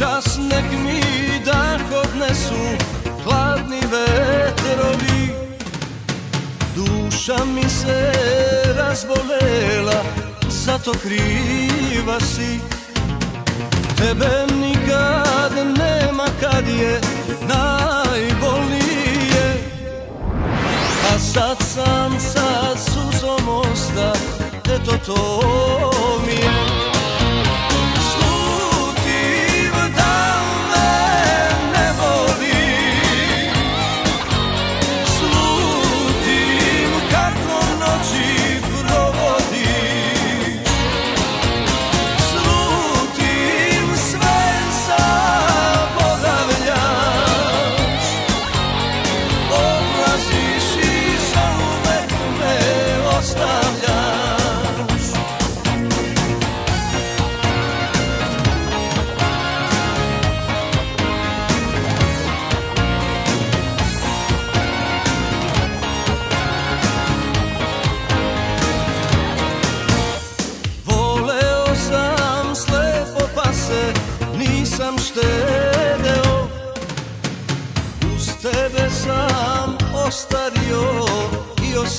Noćas nek mi dah odnesu hladni vetrovi Duša mi se razbolela, zato kriva si. Tebe nikad nema kad je najbolnije. A sad sam sa suzom osta, eto to mi je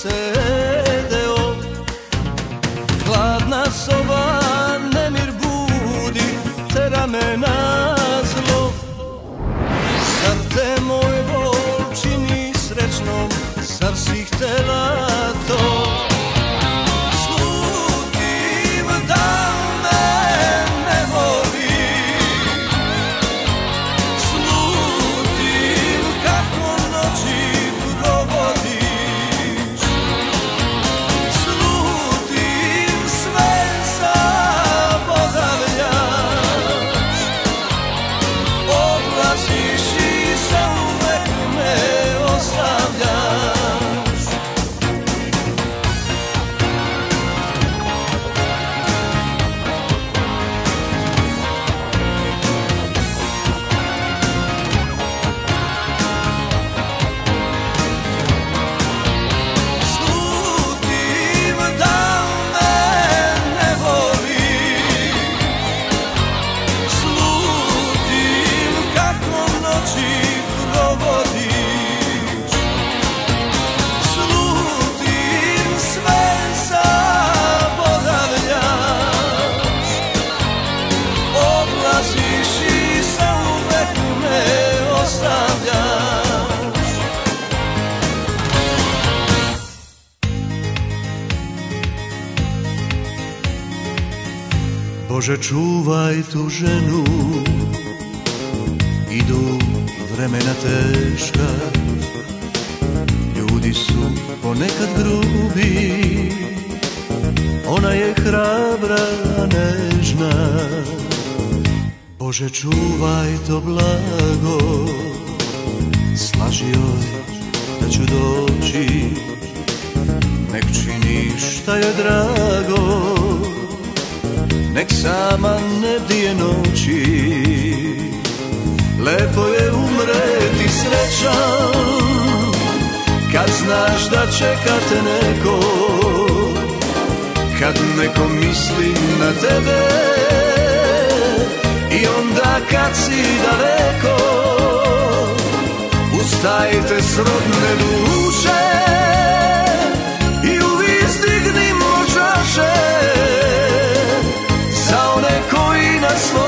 i osedeo Hladna soba nemir budi, me na zlo. Zar te moj vol čini srećnom, zar si htela Bože čuvaj tu ženu. Idu vremena teška. Ljudi su ponekad grubi. Ona je hrabra, nežna. Bože čuvaj to blago. Slaži joj da ću doći. Nek čini šta je drago sama ne dije noći. Lepo je umreti srećan Kad znaš da čeka te neko. Kad neko misli na tebe I onda kad si daleko Ustajte srodne duše Bože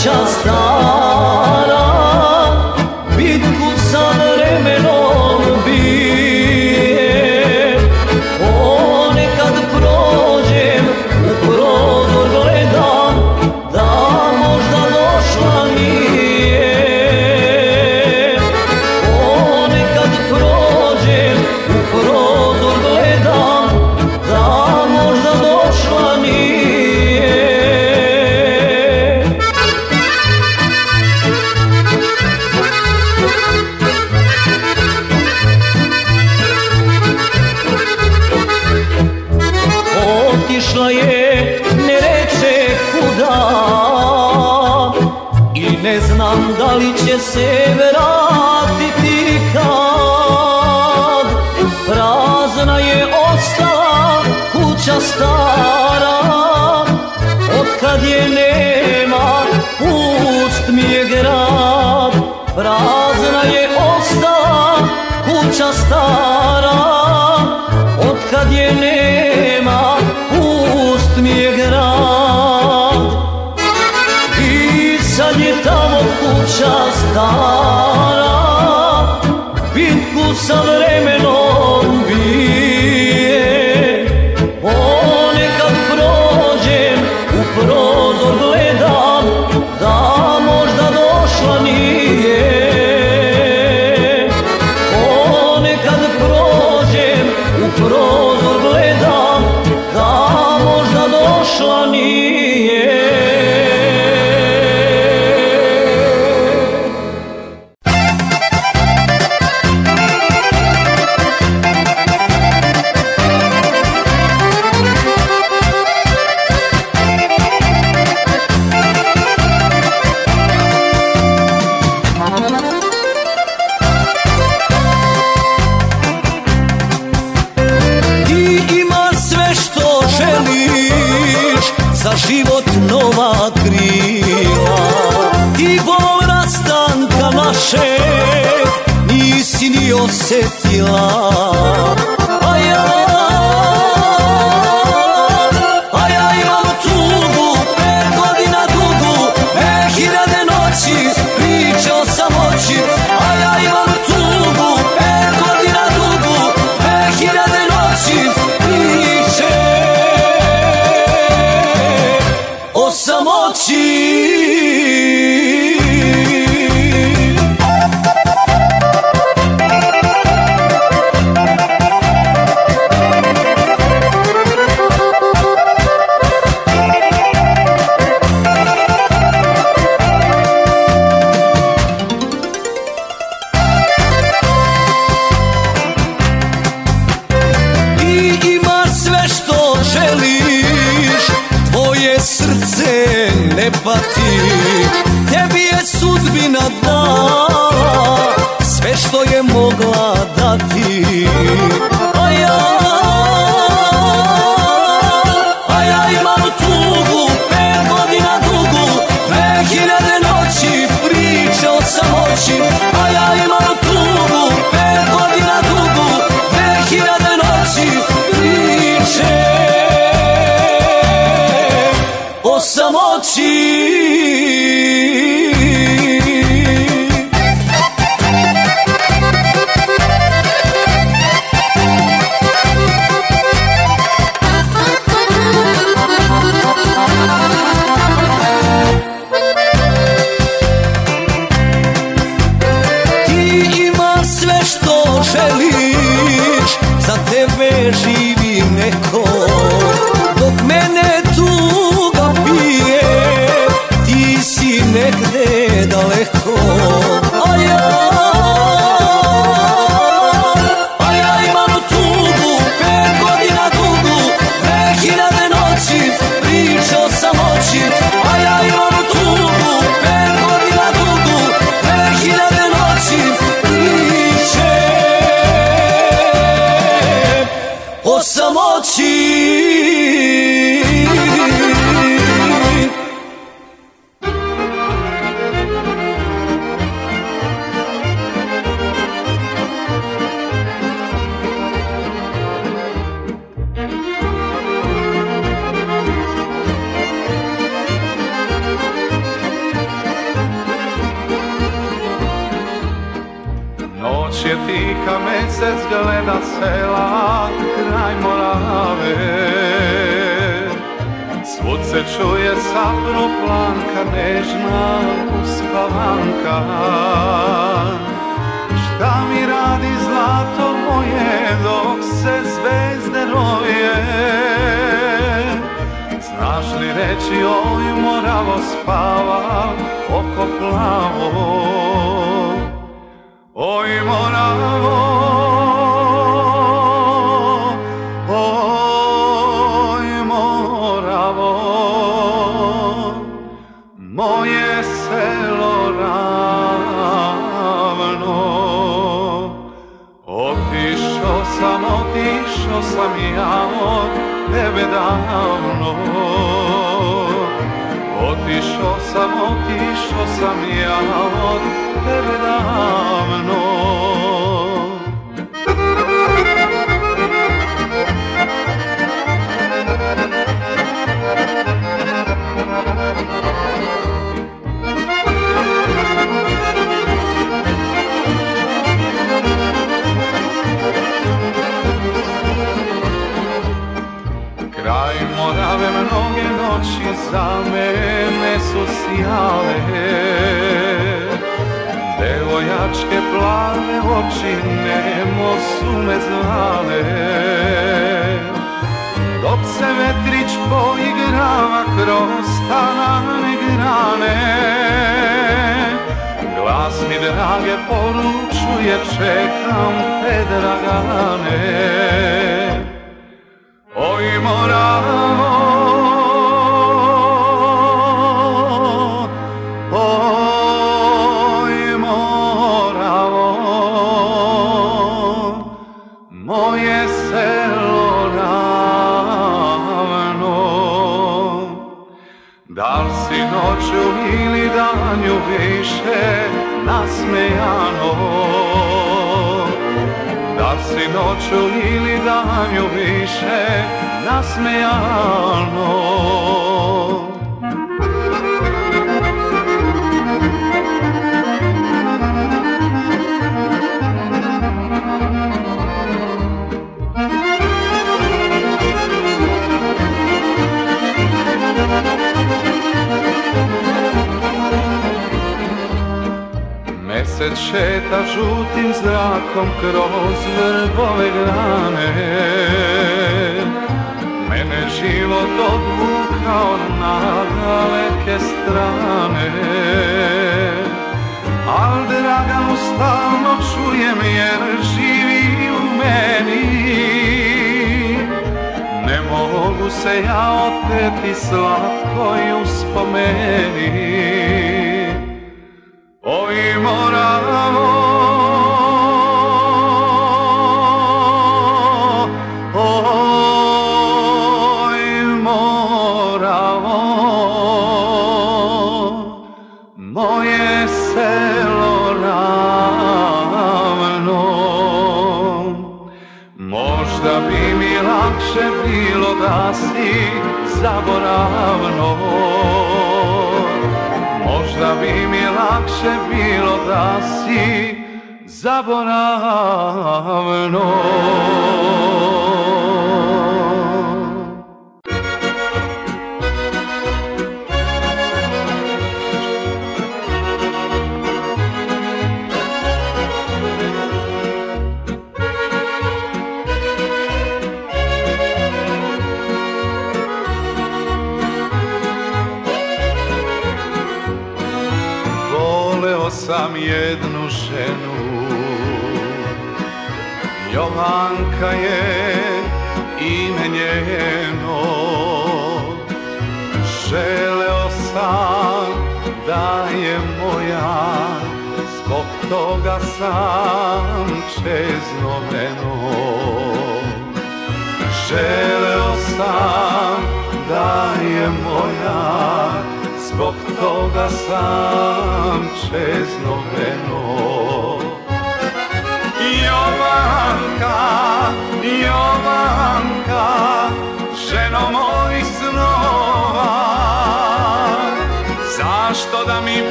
kuća stara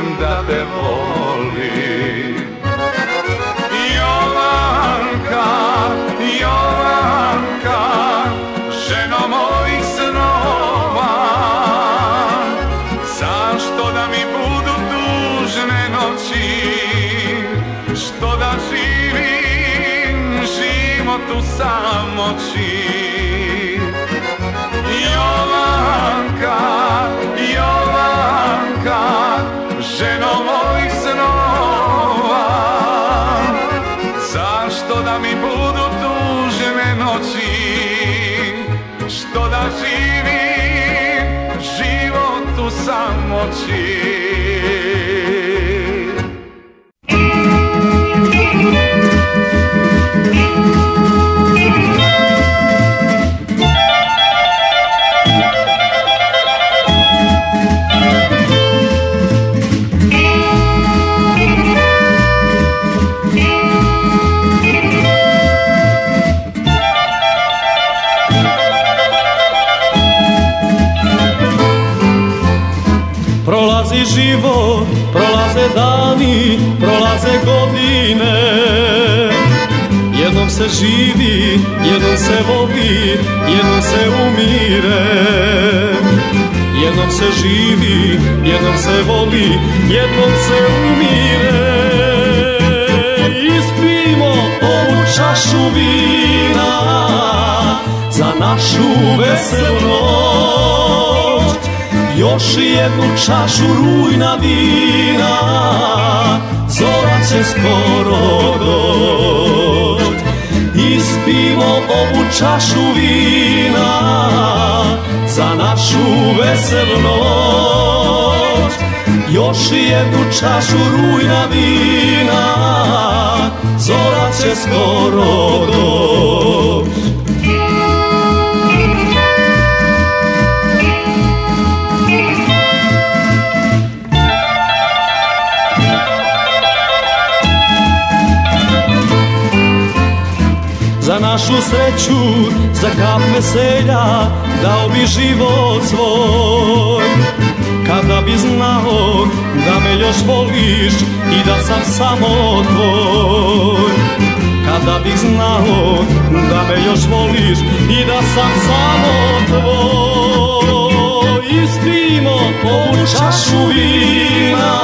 želim, da te volim See. Samoći se živi, jednom se voli, jednom se umire. Jednom se živi, jednom se voli, jednom se umire. Ispimo ovu čašu vina za našu veselu. Još jednu čašu rujna vina, zora će skoro doć ispimo ovu čašu vina za našu veselu noć. Još jednu čašu rujna vina, zora će skoro doć. Našu sreću za kap veselja dao bi život svoj. Kada bi znao da me još voliš i da sam samo tvoj. Kada bi znao da me još voliš i da sam samo tvoj. Ispimo ovu čašu vina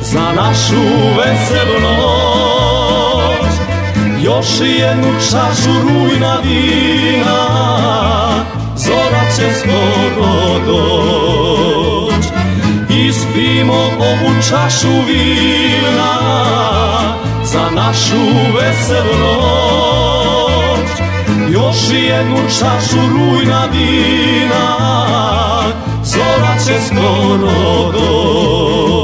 za našu veselu noć još jednu čašu rujna vina Zora će skoro doć. Ispimo ovu čašu vina Za našu veselu noć. Još jednu čašu rujna vina Zora će skoro doć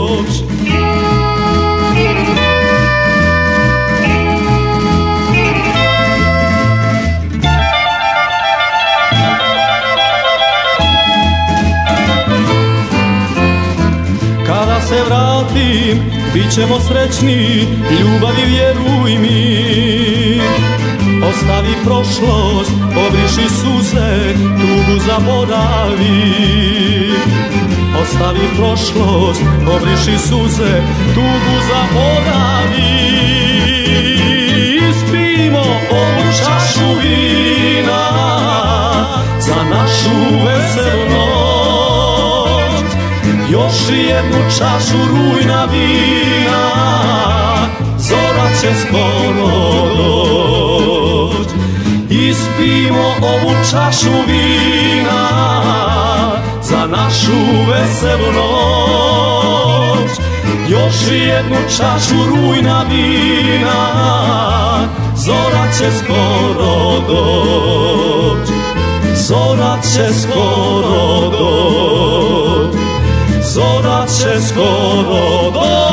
bit ćemo srećni, ljubavi vjeruj mi. Ostavi prošlost, obriši suze, tugu zaboravi. Ostavi prošlost, obriši suze, tugu zaboravi. Ispimo ovu čašu vina za našu veselu još jednu čašu rujna vina Zora će skoro doć Ispimo ovu čašu vina Za našu veselu noć Još jednu čašu rujna vina Zora će skoro doć Zora će skoro doć zora će skoro doći.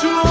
to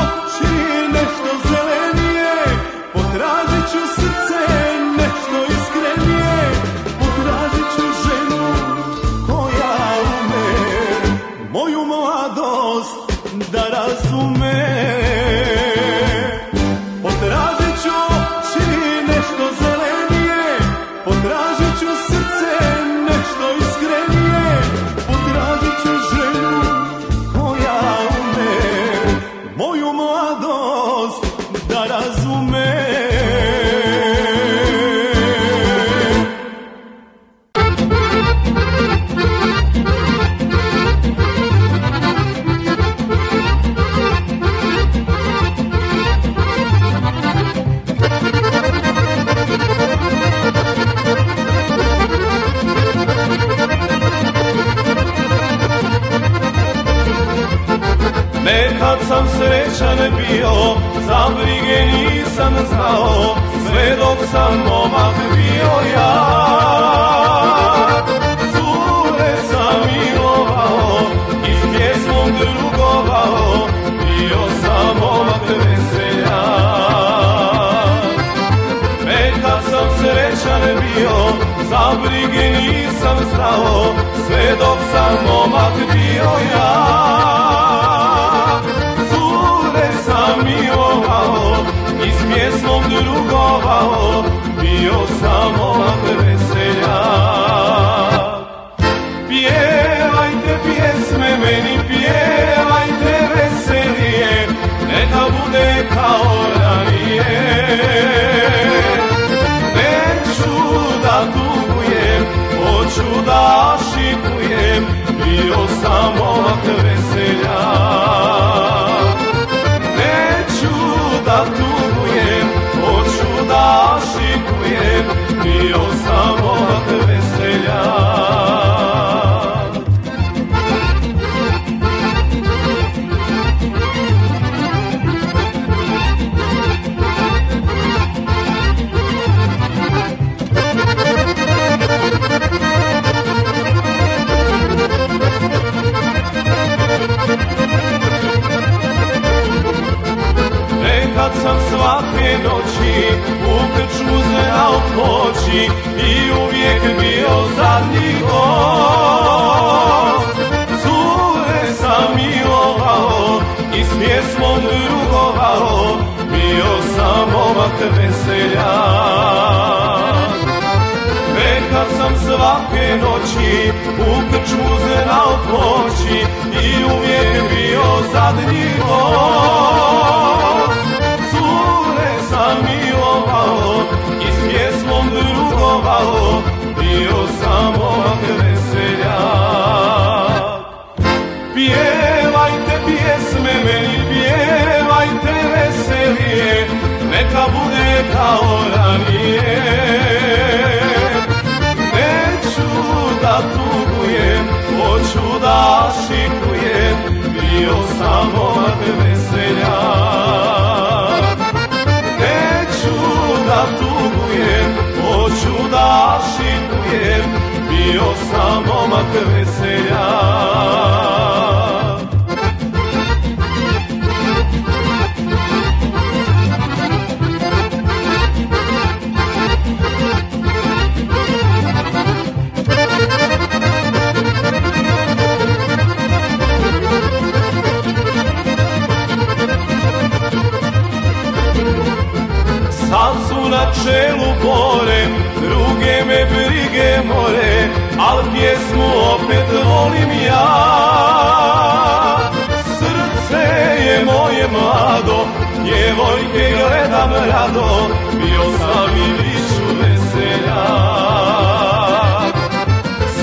djevojke gledam rado Bio sam i višu veseljak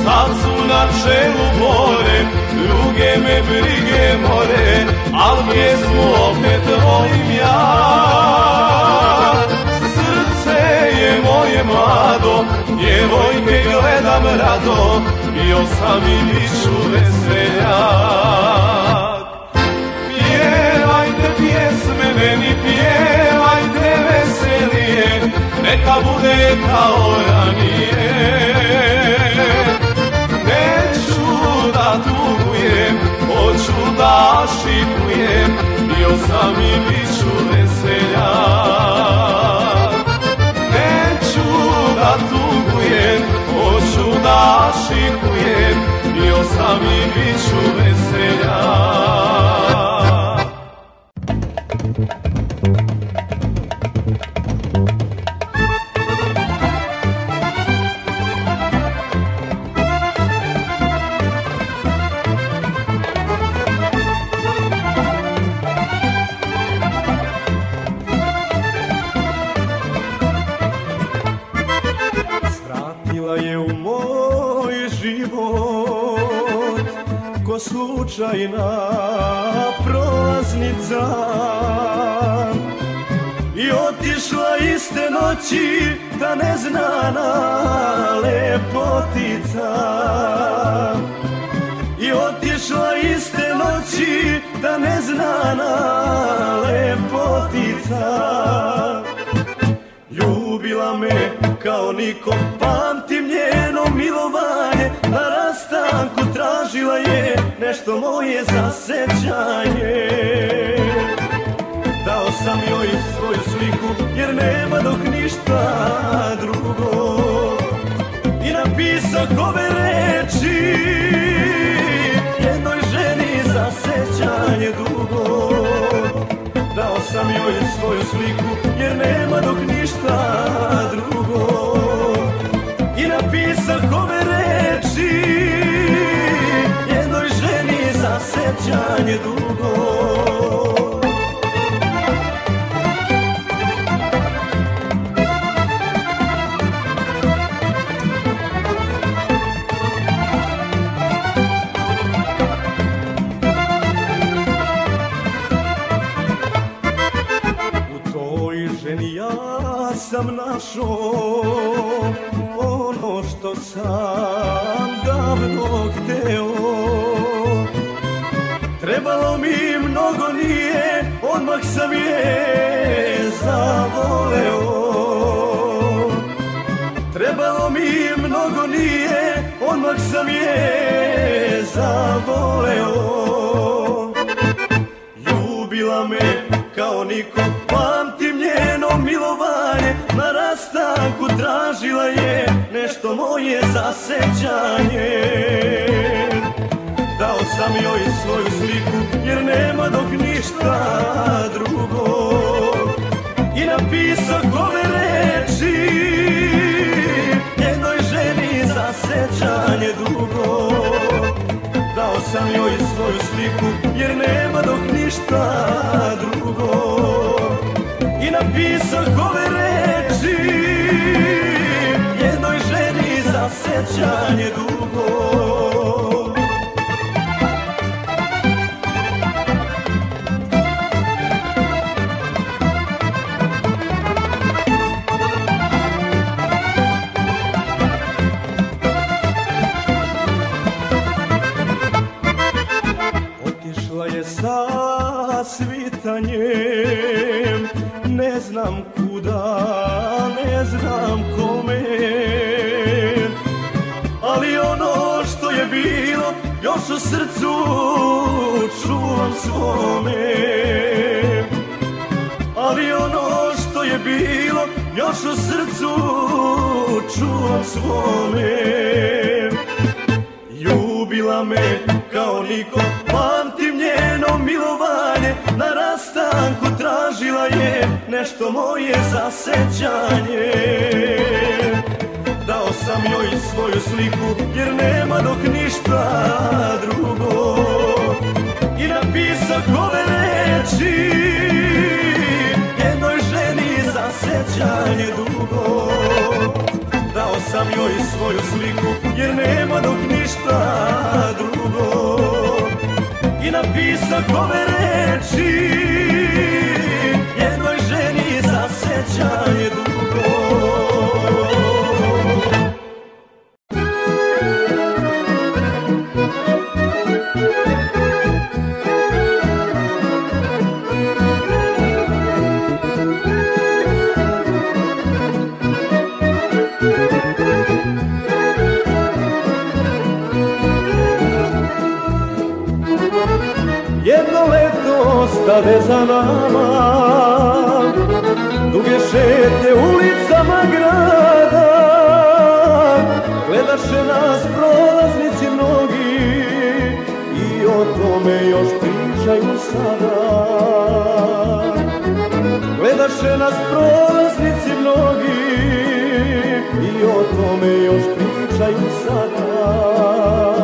Sad su na čelu bore Druge me brige more Al pjesmu opet volim ja? Srce je moje mlado Djevojke gledam rado Bio sam i višu veseljak neka bude kao ranije. Neću da tugujem, hoću da šipujem, bio sam i biću veselja. Neću da tugujem, hoću da šipujem, bio sam i biću veselja. slučajna neznana lepotica. I otišla iste noći ta neznana lepotica. Ljubila me kao niko, pamtim njeno milovanje. Na rastanku tražila je nešto moje za sećanje. Dao sam joj svoju sliku jer nema dok ništa drugo. I napisao ove reči jednoj ženi za sećanje dugo. Dao sam joj svoju sliku jer nema dok ništa drugo. I napisao ove reči sjećanje dugo zavoleo Ljubila me kao niko, pamtim njeno milovanje. Na rastanku tražila je nešto moje zasećanje. Dao sam joj svoju sliku jer nema dok ništa drugo. I napisao sam joj svoju sliku jer nema dok ništa drugo. I napisao ove reči jednoj ženi za sećanje dugo znam kuda, ne znam kome. Ali ono što je bilo još u srcu čuvam svome. Ali ono što je bilo još u srcu čuvam svome. Ljubila me kao niko, pamtim tražila je nešto moje za sećanje. Dao sam joj svoju sliku jer nema dok ništa drugo. I napisao ove reči sećanje dugo. Dao sam joj svoju sliku jer nema dok ništa drugo. I napisao ove reči jednoj ženi za sećanje dugo. Ostade za nama Šetnje ulicama grada. Gledaše nas prolaznici mnogi I o tome još pričaju sada. Gledaše nas prolaznici mnogi I o tome još pričaju sada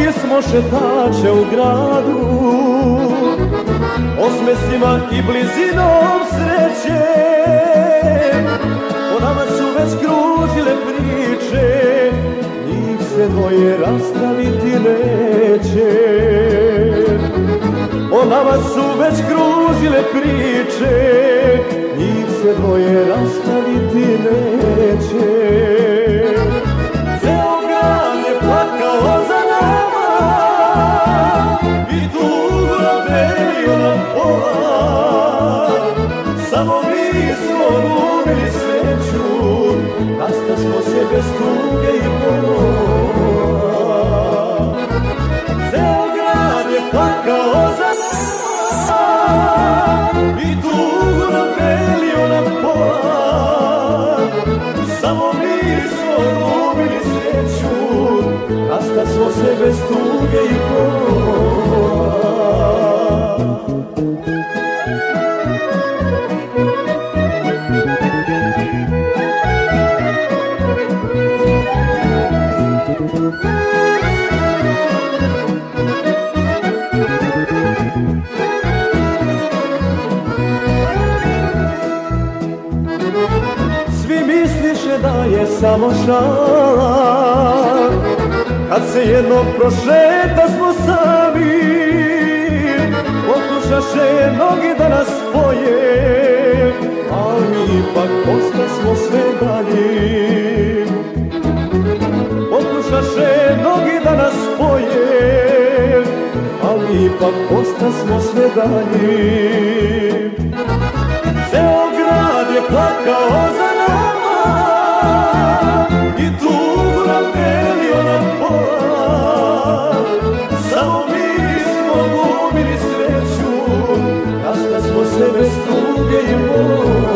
Osvoji smo šetače u gradu. Osmesima i blizinom sreće. O nama su već kružile priče. Njih se dvoje rastaviti neće. O nama su već kružile priče. Njih se dvoje rastaviti neće bez tuge i bola Ceo grad je plakao za nama I na pola Samo mi smo gubili sreću Rasta smo se bez tuge samo šala. Kad se jednom prošeta smo Pokušaše mnogi da nas spoje A mi ipak posta smo sve dalji Pokušaše mnogi da nas spoje A mi ipak posta smo sve dalji Ceo grad je plakao za de boa.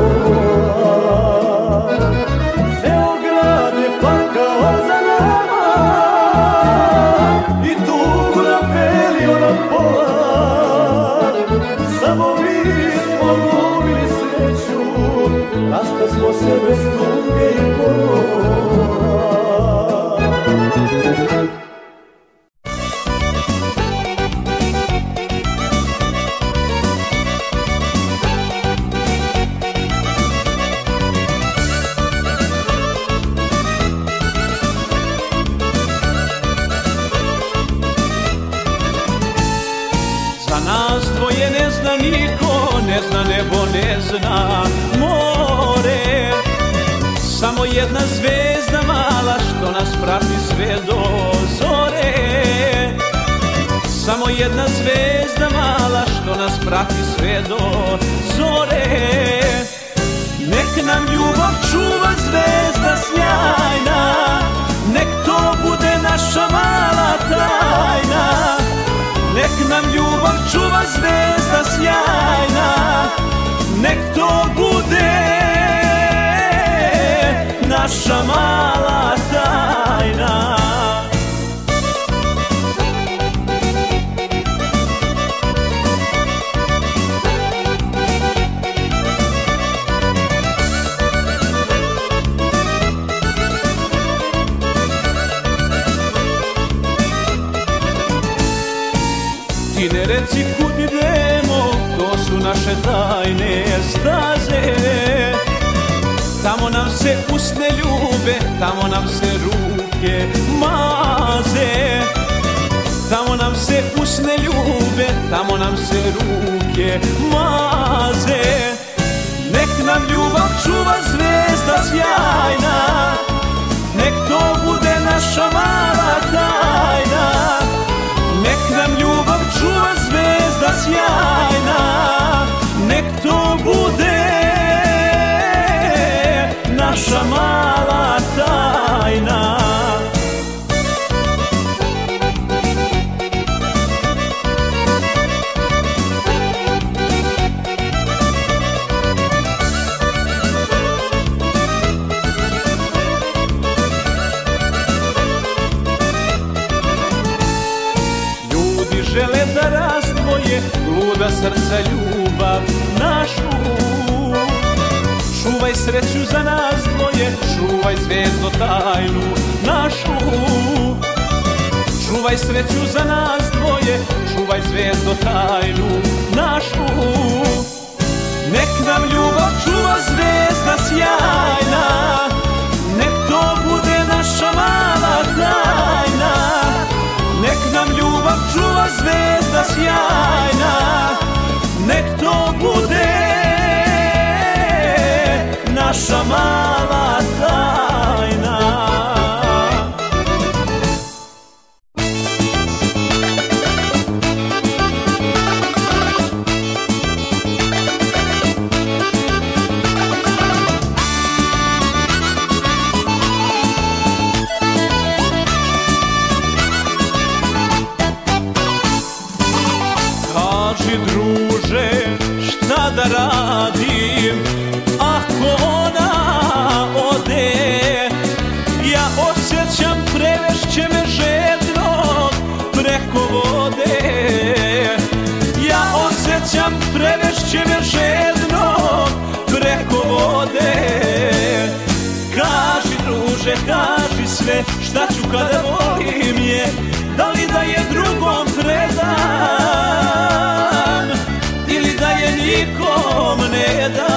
gleda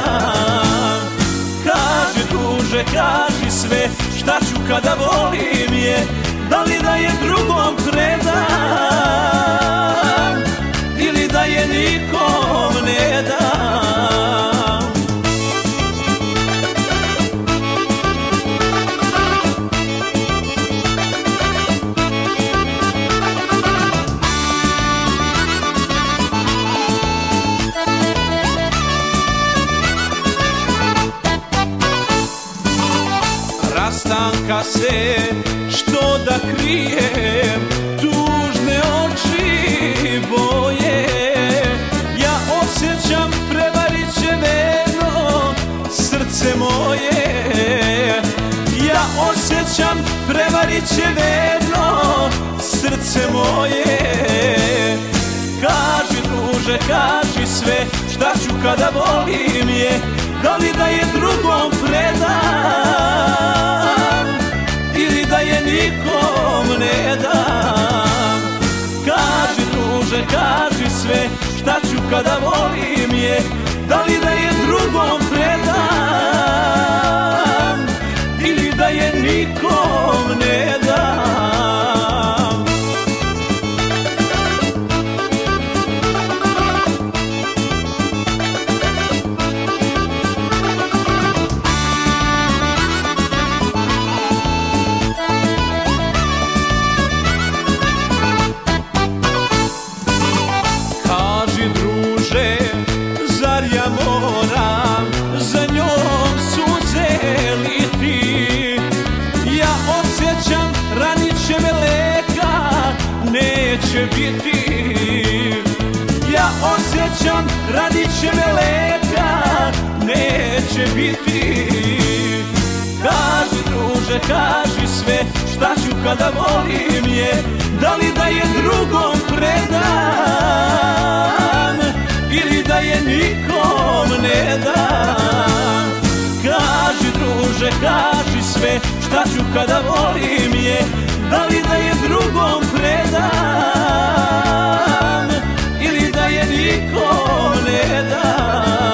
Kaži duže, kaži sve Šta ću kada volim? će srce moje. Kaži druže, kaži sve šta ću kada volim je Da li da je drugom predam Ili da je nikom ne dam? Kaži druže, kaži sve šta ću kada volim je Da li da je drugom nikom ne da kaži sve Šta ću kada volim je. Da li da je drugom predam Ili da je nikom ne dam? Kaži druže, kaži sve Šta ću kada volim je. Da li da je drugom predam Ili da je nikom ne dam?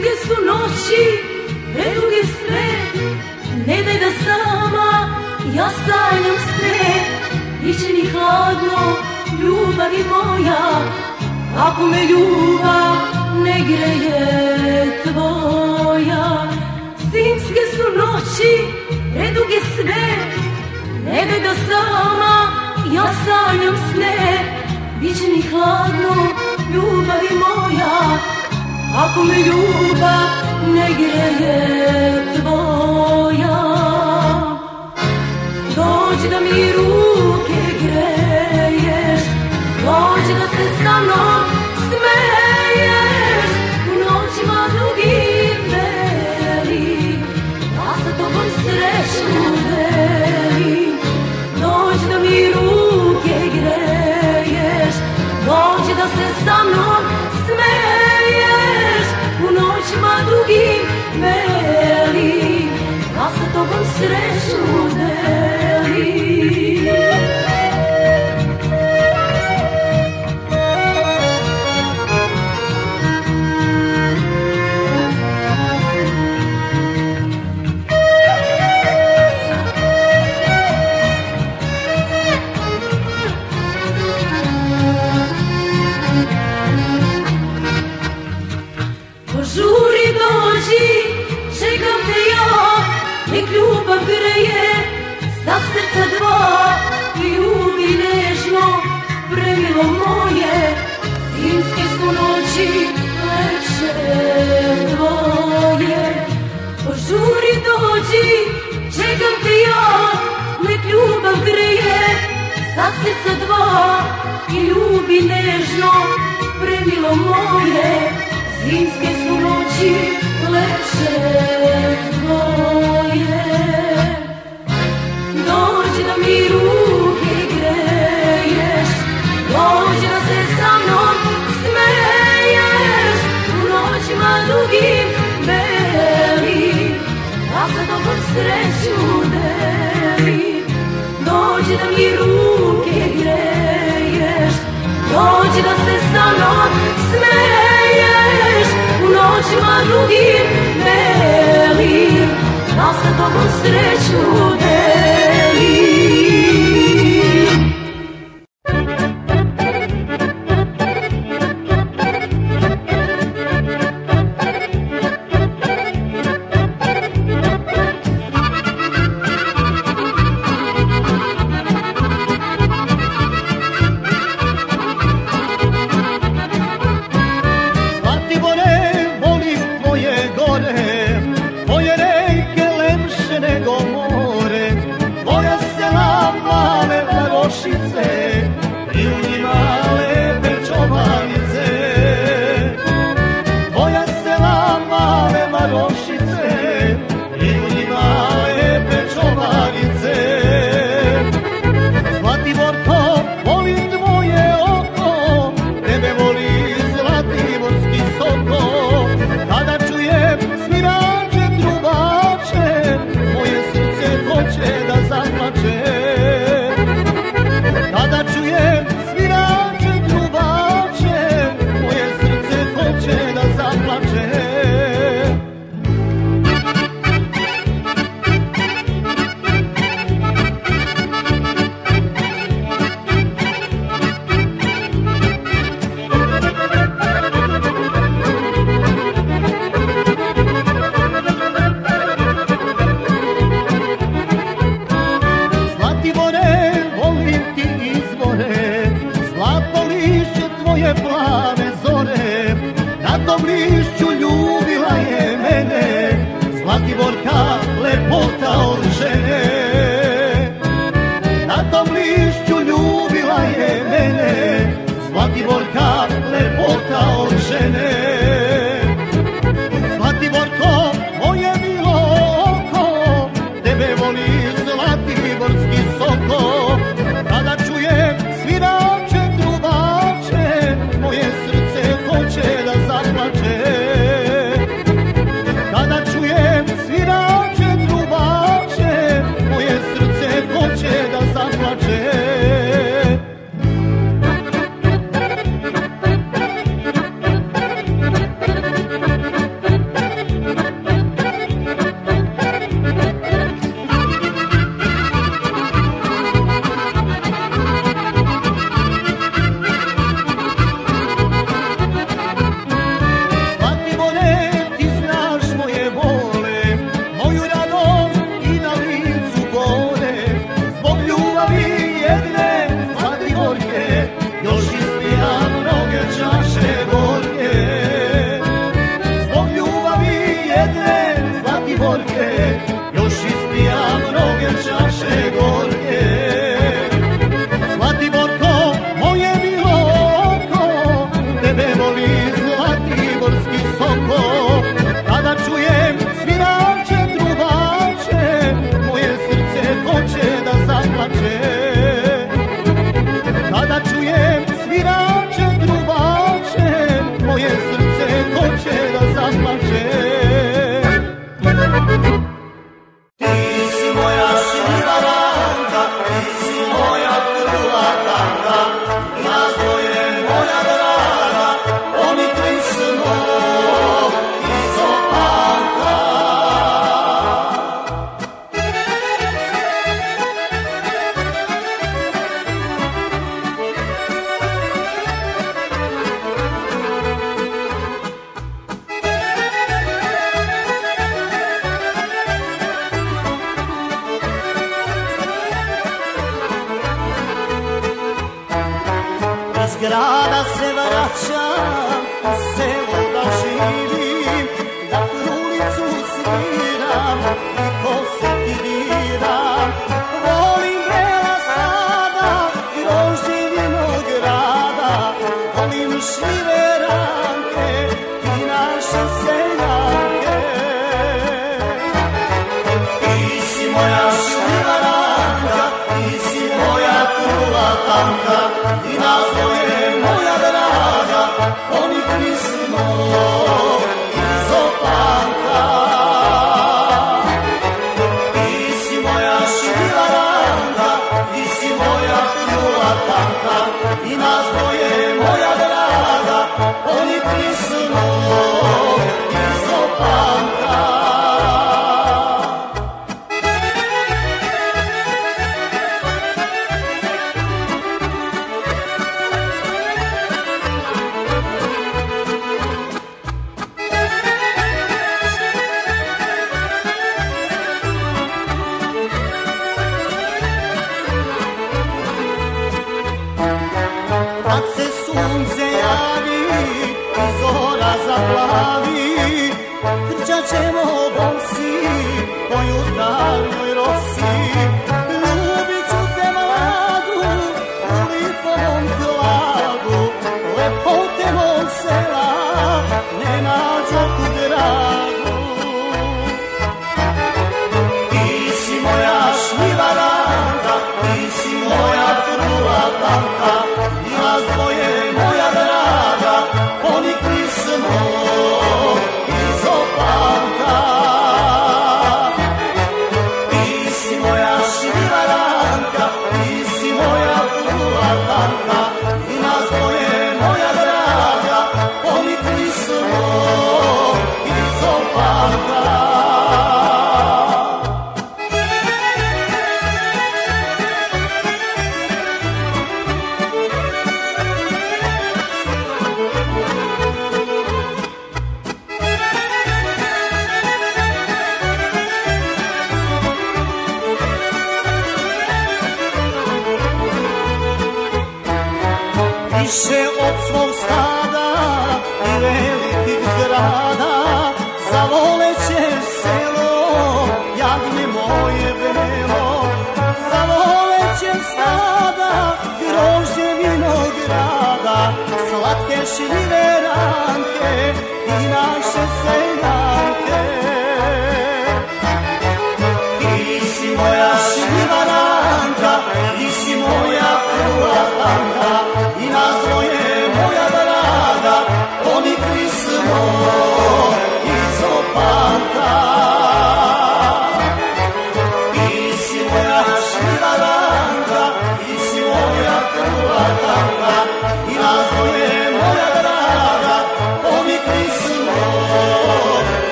Preduge su noći, preduge sve Ne daj da sama ja stanjam sve Niće mi hladno, ljubav je moja. Ako me ljubav ne greje tvoja. Zimske su noći, preduge sve Ne daj da sama ja sanjam sne. Biće mi hladno, ljubav je moja. ako me ljubav ne greje tvoja ako mi ljubav ne greje tvoja Dođi da mi ruke greješ, dođi da se sa mnom Serei sua nježno premilo moje Zimske su noći. here. que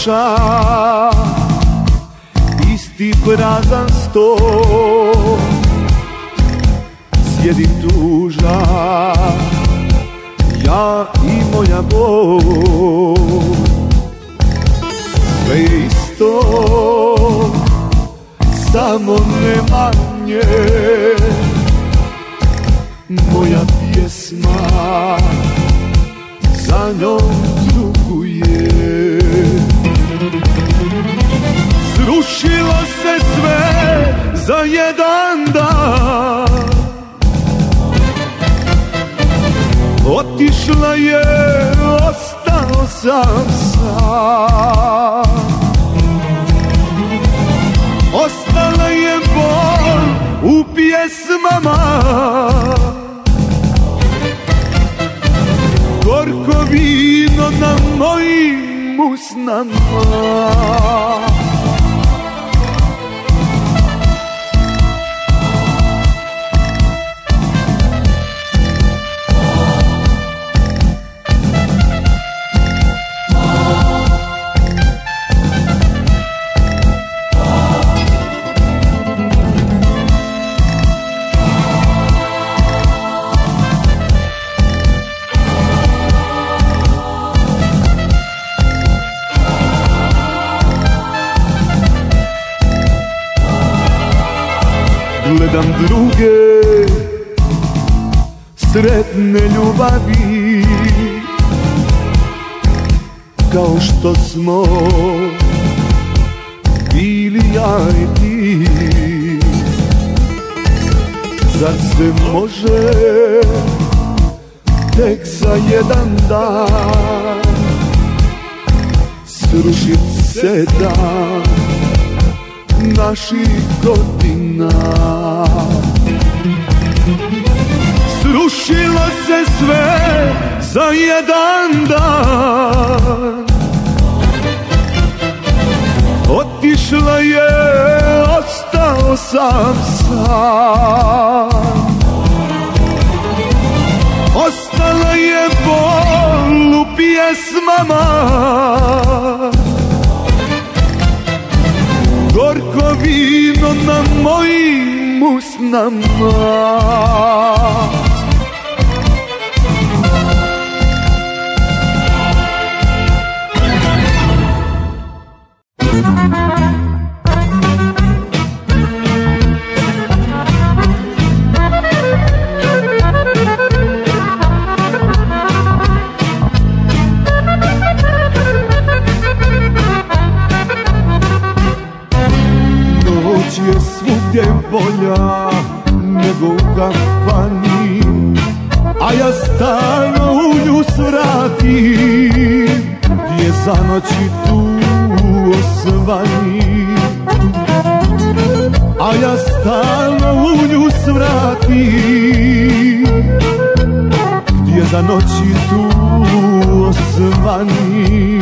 puxar zna Srušilo se sve za jedan dan. Otišla je, ostao sam sam. Ostala je bol u pjesmama. Gorko vino na mojim usnama. bolja nego u kafani A ja stano u nju svratim Gdje za noći tu osvani A ja stano u nju svratim Gdje za noći tu osvani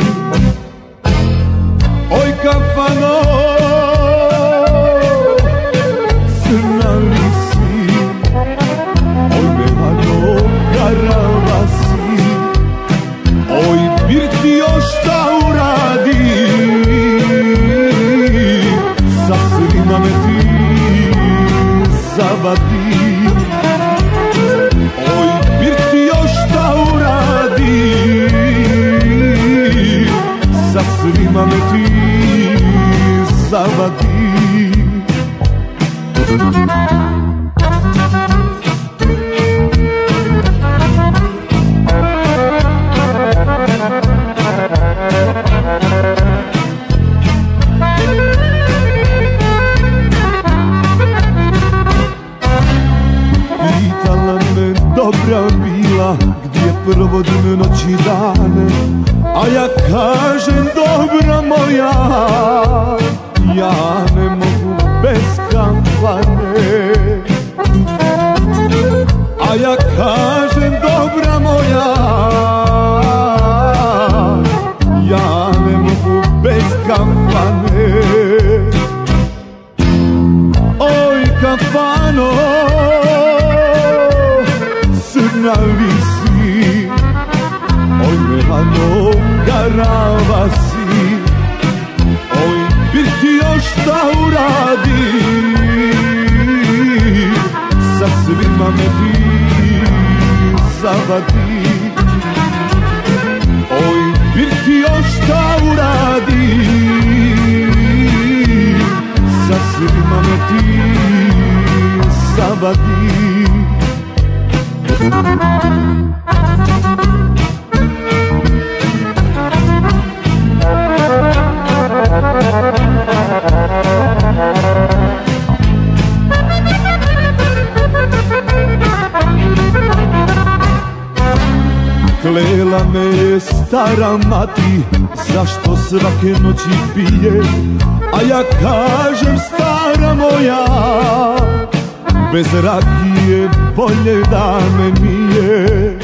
bolje dane nije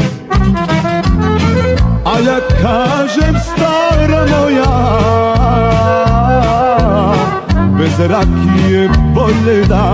A ja kažem stara moja Bez rakije bolje da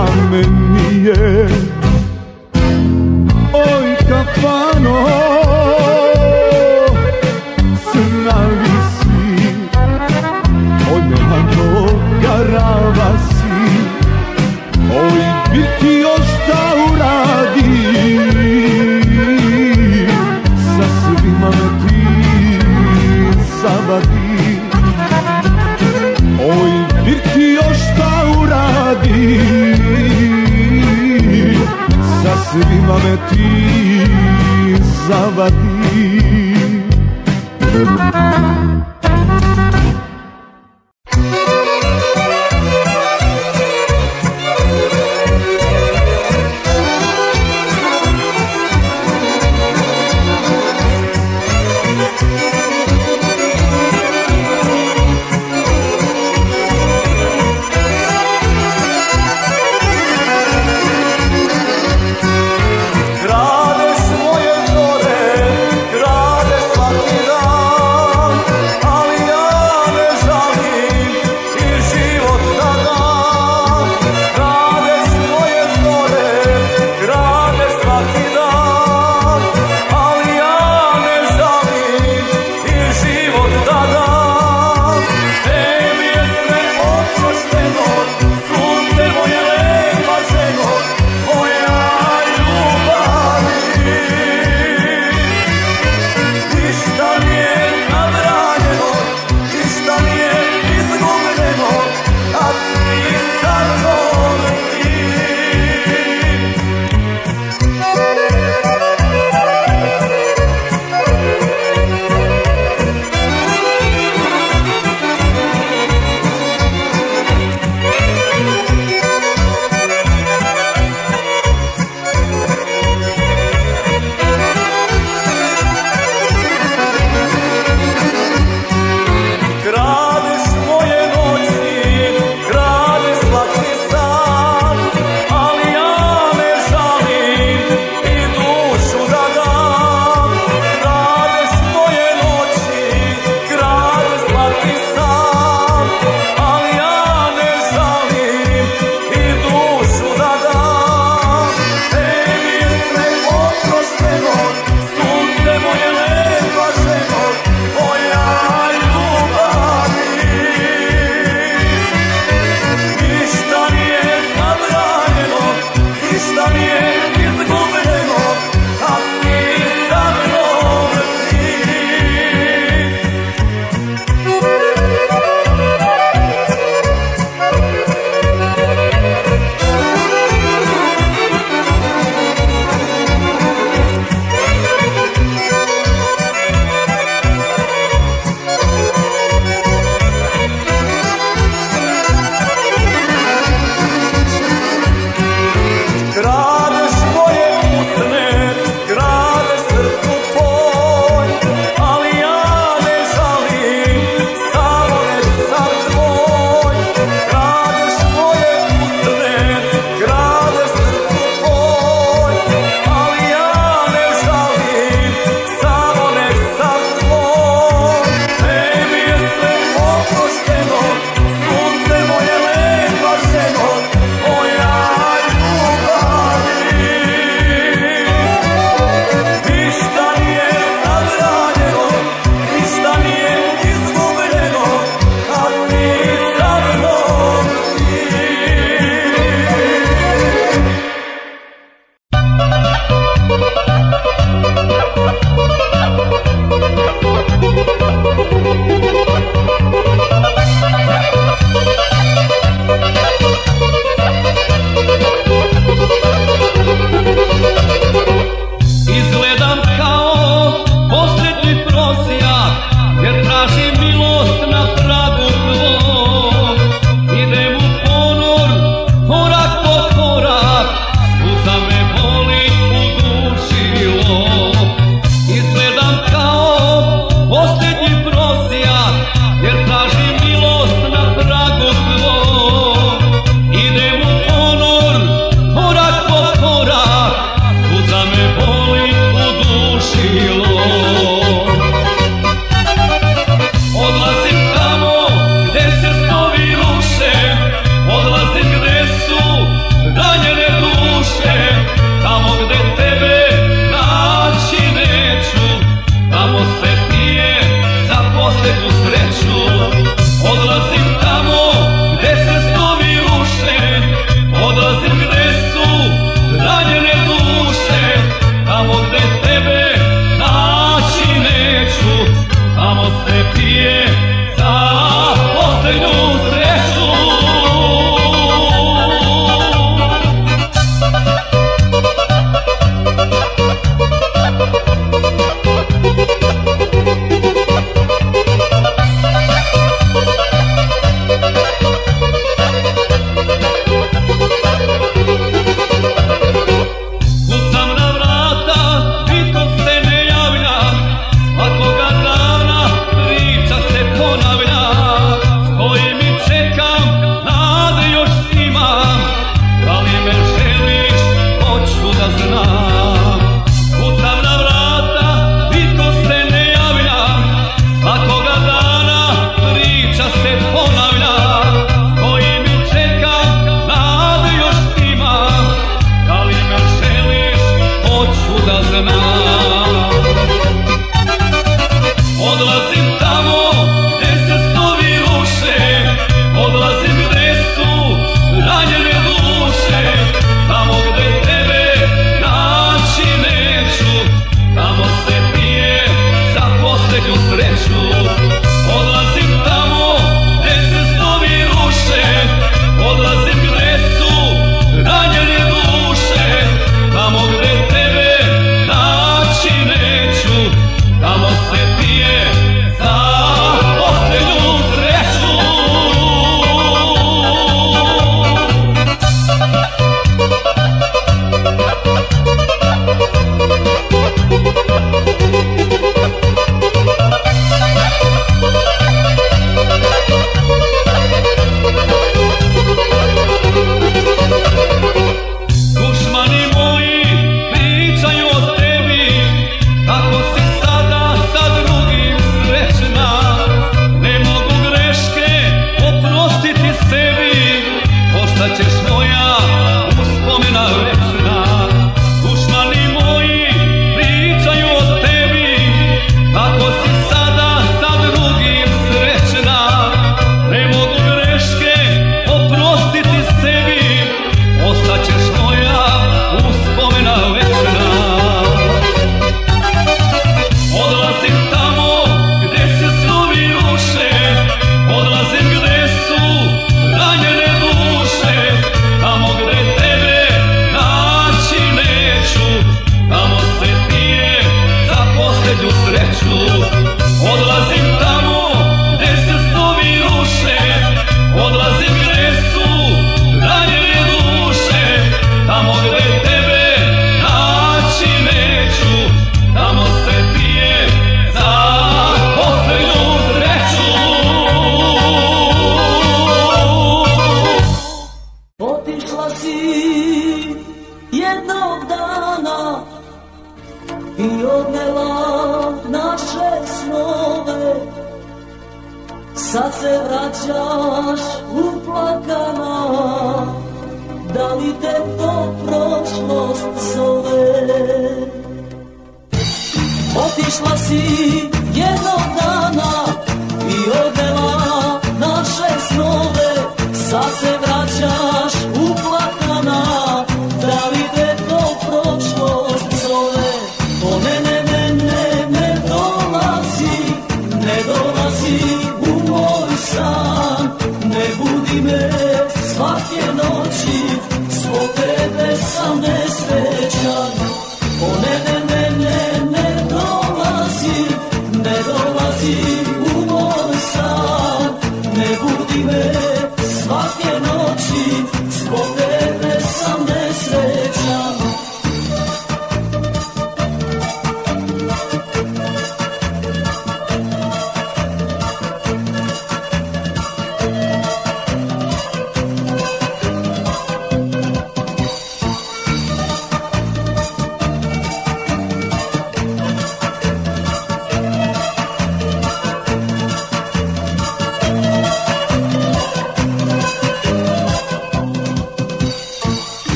Otišla si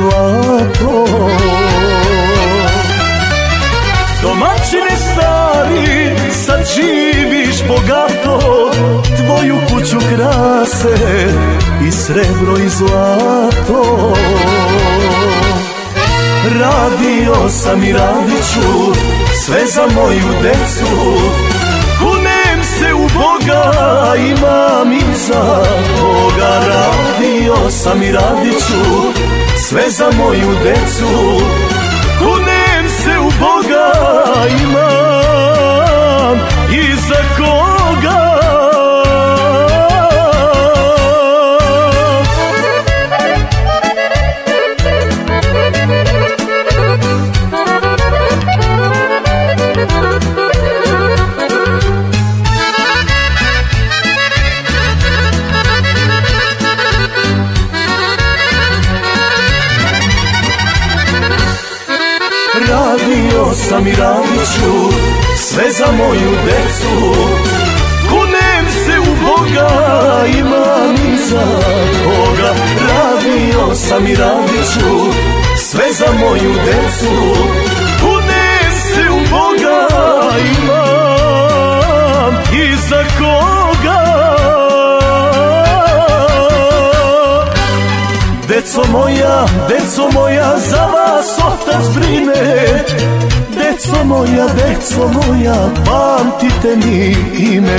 zlato Domaćine stari, sad živiš bogato Tvoju kuću krase i srebro i zlato. Radio sam i radit ću sve za moju decu. Kunem se u Boga, imam i za Boga. Radio sam i radit ću sve za moju decu. Kunem se u Boga, imam i za koga Radio sam i radit ću sve za moju decu. Kunem se u Boga, imam i za Boga Radio sam i radit sve za moju decu. Kunem se u Boga, imam i za koga. Deco moja, deco moja, za vas otac brine Deco moja, deco moja, pamtite mi ime.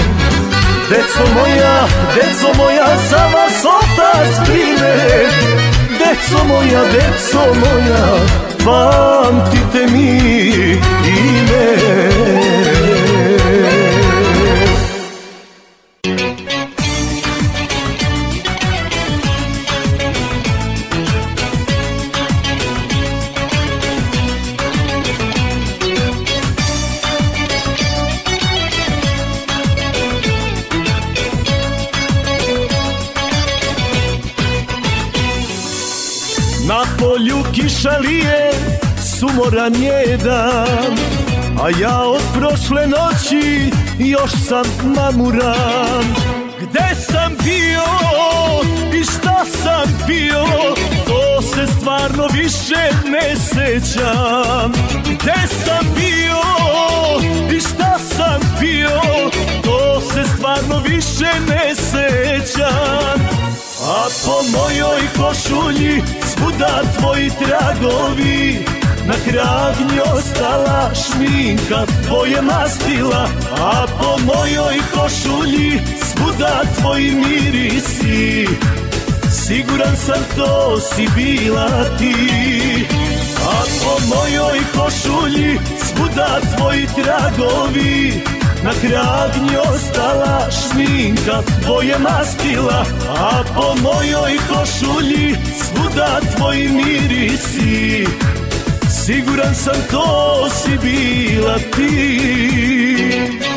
Deco moja, deco moja, za vas otac brine. Deco moja, deco moja, pamtite mi ime dan A ja od prošle noći još sam mamuran. Gde sam bio i šta sam pio To se stvarno više ne sećam. Gde sam bio i šta sam pio To se stvarno više ne sećam. A po mojoj košulji svuda tvoji tragovi Na kragnji ostala šminka tvoje mastila A po mojoj košulji svuda tvoji mirisi. Siguran sam to si bila ti. A po mojoj košulji svuda tvoji tragovi. Na kragnji ostala šminka tvoje mastila A po mojoj košulji svuda tvoji mirisi Siguran sam to si bila ti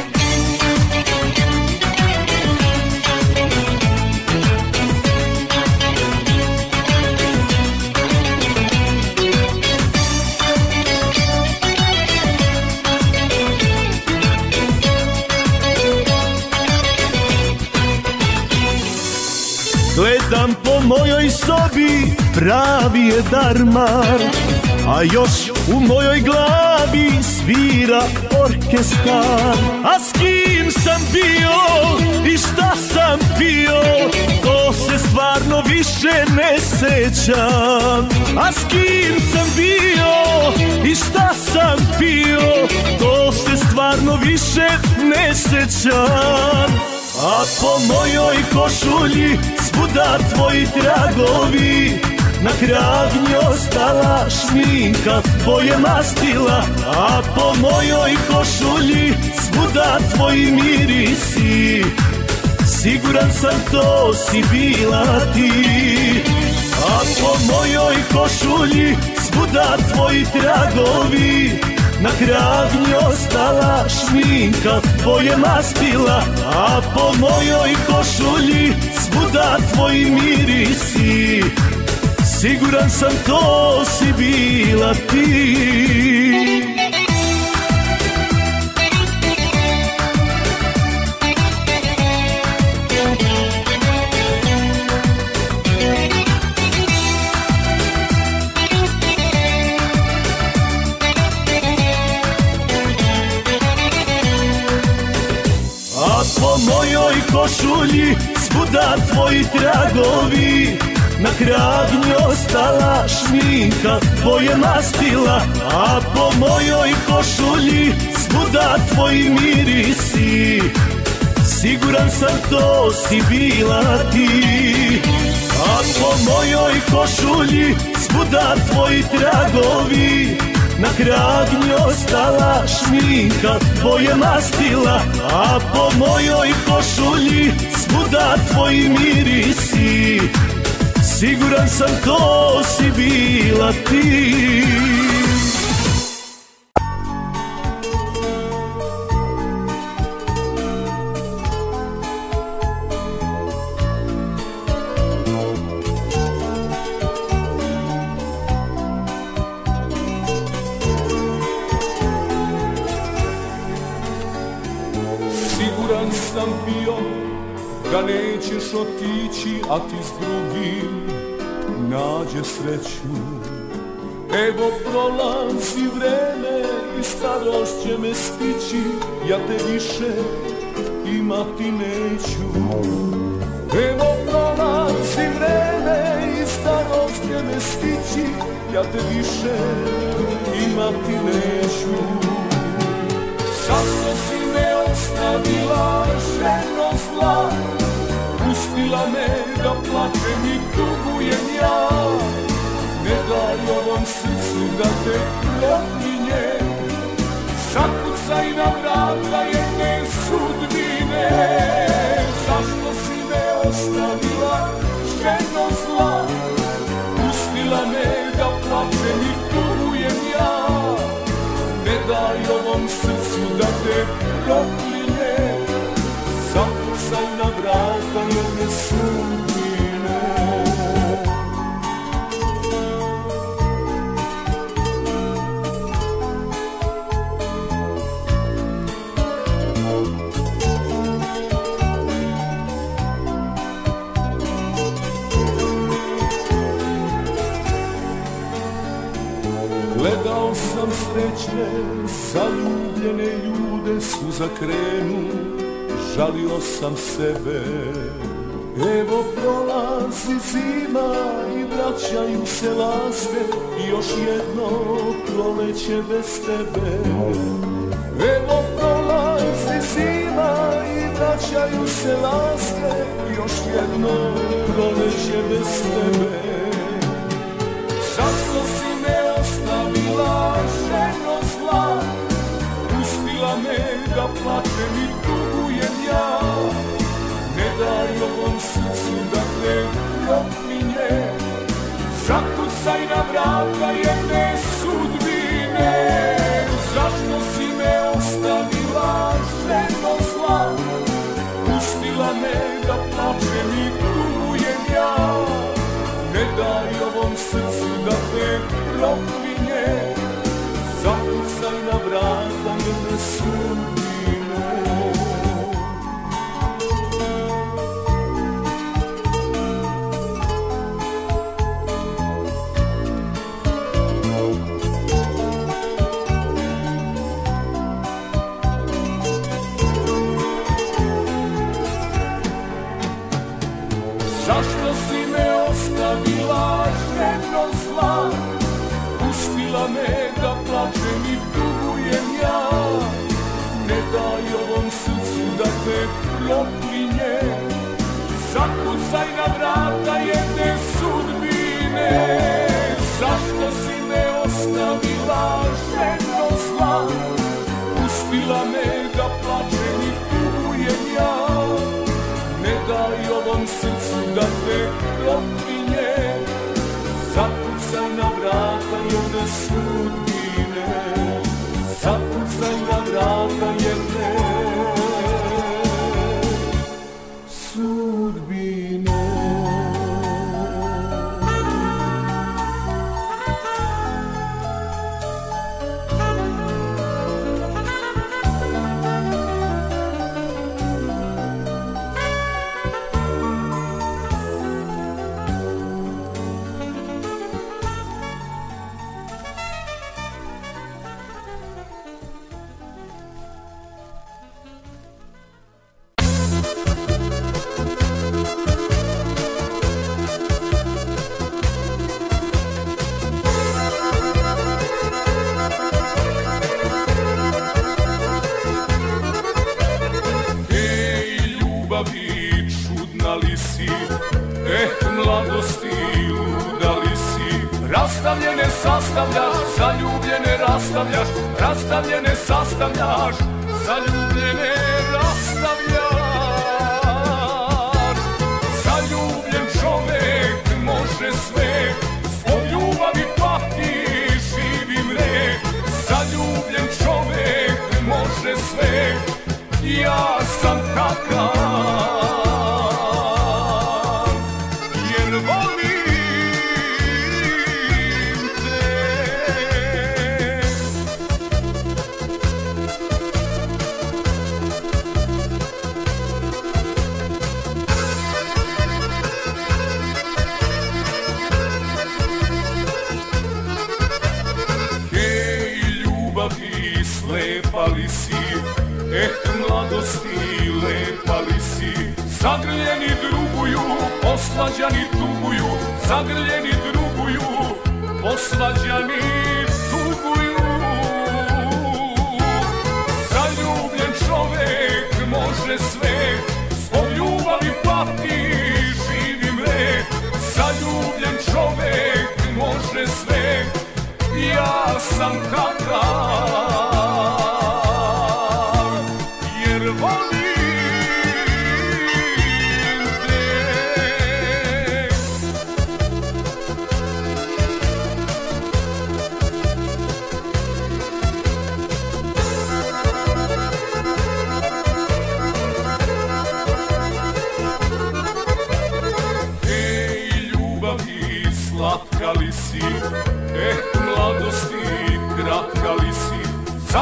Gledam po mojoj sobi, pravi je darmar A još u mojoj glavi svira orkestar. A s kim sam bio i šta sam pio To se stvarno više ne sećam. A s kim sam bio i šta sam pio To se stvarno više ne sećam. A po mojoj košulji svuda tvoji tragovi Na kragnji ostala šminka tvoje mastila A po mojoj košulji svuda tvoji mirisi. Siguran sam to si bila ti. A po mojoj košulji svuda tvoji tragovi na kragnji ostala šminka tvoje mastila A po mojoj košulji svuda tvoji mirisi. Siguran sam to si bila ti košulji svuda tvoji tragovi. Na kragnji ostala šminka, boje mastila A po mojoj košulji svuda tvoji mirisi. Siguran sam to si bila ti. A po mojoj košulji svuda tvoji tragovi Na kragnji ostala šminka, boje mastila A po mojoj košulji svuda tvoji mirisi. Siguran sam to si bila ti a ti s drugim nađe sreću. Evo prolazi vreme i starost će me stići, ja te više imati neću. Evo prolazi vreme i starost će me stići, ja te više imati neću. Zašto si me ostavila ženo zla Pustila me da plačem i tugujem ja. Ne daj ovom srcu da te proklinje Zakucaj na vrata jedne sudbine. Zašto si me ostavila? Ženo zla. Pustila me da plačem i tugujem ja. Ne daj ovom srcu da te proklinje Zakucaj na vrata jedne sudbine sam srećne, zaljubljene ljude su zakrenu, žalio sam sebe. Evo prolazi zima i vraćaju se laste i još jedno proleće bez tebe. Evo prolazi zima i vraćaju se laste i još jedno proleće bez tebe. Da plačem i tugujem ja Ne daj ovom srcu da te proklinje Zakucaj na vrata jedne sudbine. Zašto si me ostavila? Ženo zla. Pustila me da plačem i tugujem ja ne daj ovom srcu da te proklinje Zakucaj na vrata jedne sudbine vrata jedne sudbine. Zašto si me ostavila ženo zla? Pustila me da plačem i tugujem ja. Ne daj ovom srcu da te proklinje Zakucaj na vrata jedne sudbine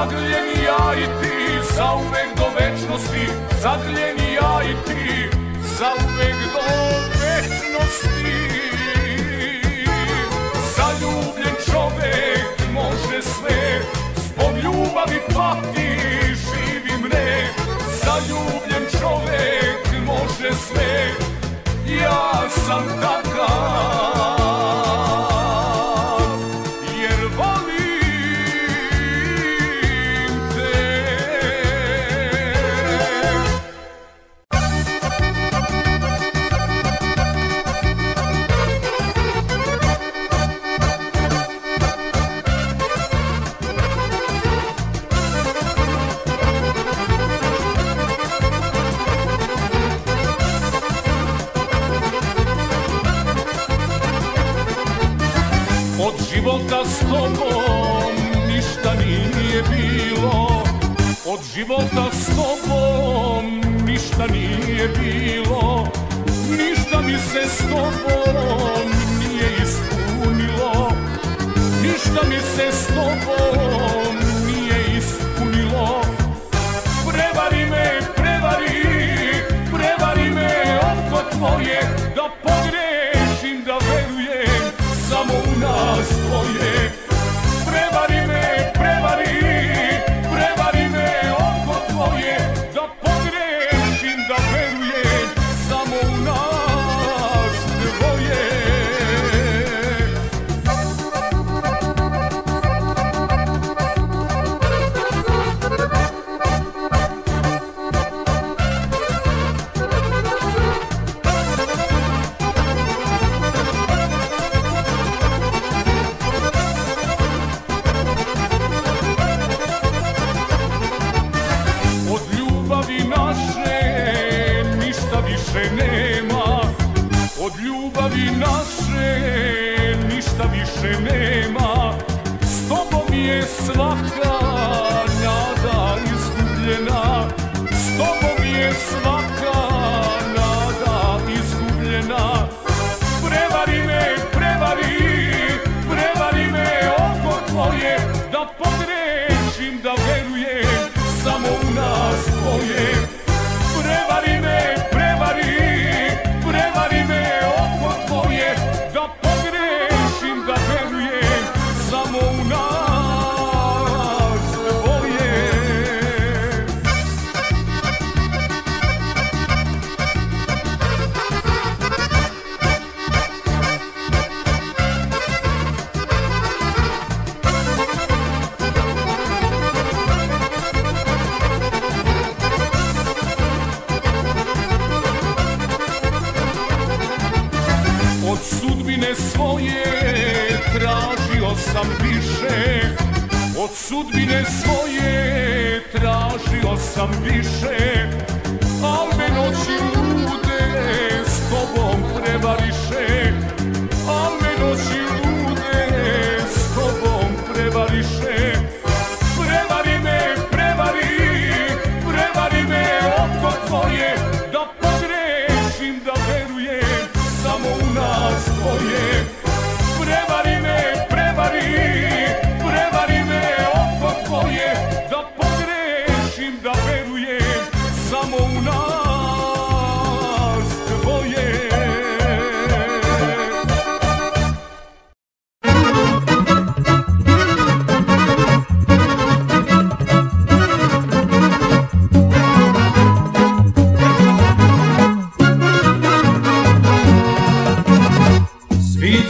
Zagrljeni ja i ti, za uvek do večnosti. Zagrljeni ja i ti, za uvek do večnosti. Zaljubljen čovek može sve Zbog ljubavi pati, živi mre Zaljubljen čovek može sve Ja sam takav.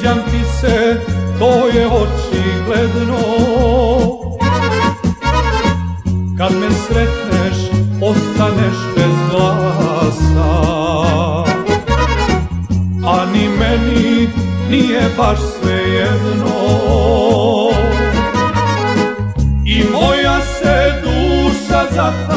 sviđam ti se, to je očigledno. Kad me sretneš, ostaneš bez glasa. A ni meni nije baš sve jedno. I moja se duša zapravo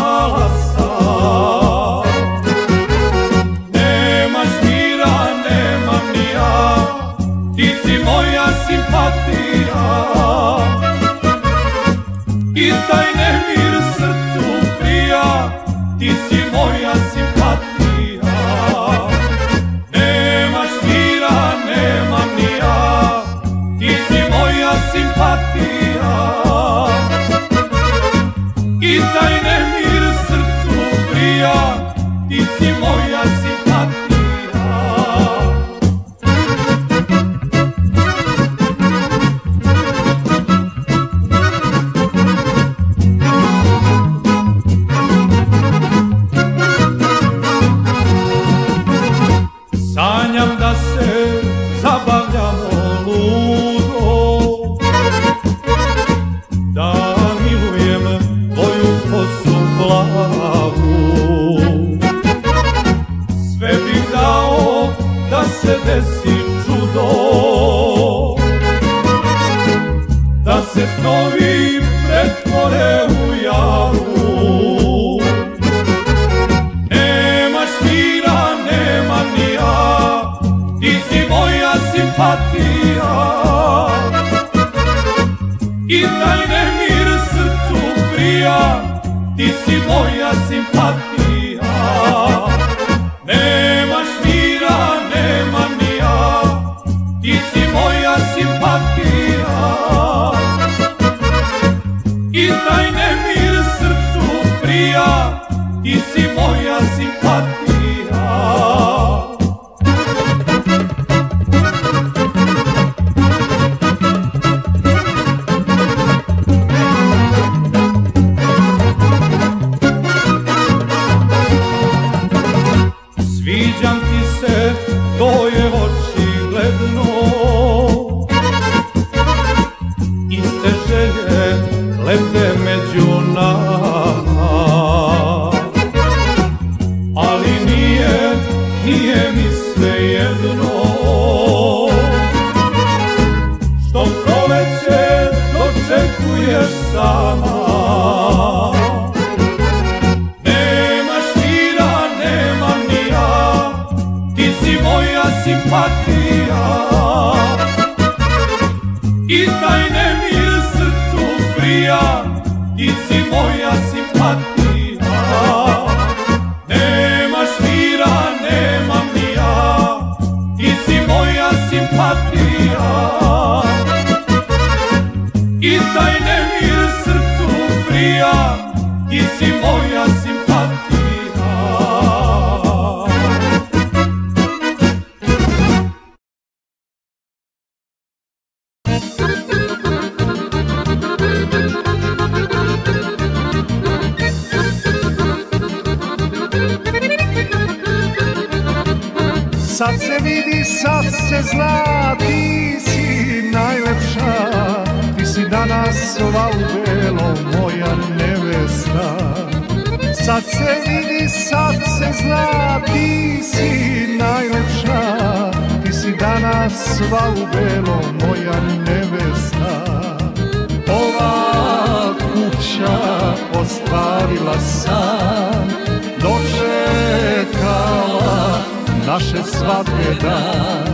naše svadbe dan.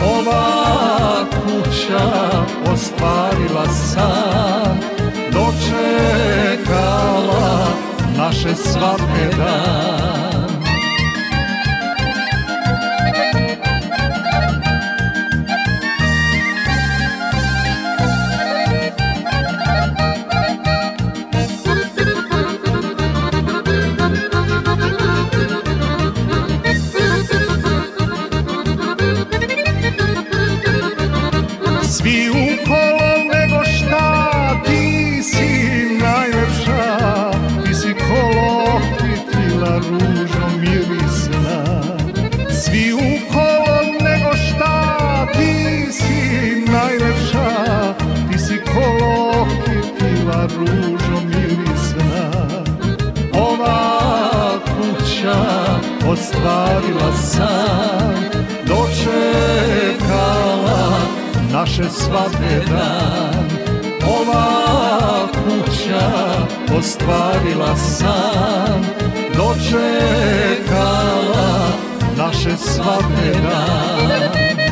Ova kuća ostvarila sam Dočekala naše svadbe dan ostvarila sam Dočekala naše svadbe dan. Ova kuća ostvarila sam Dočekala naše svadbe dan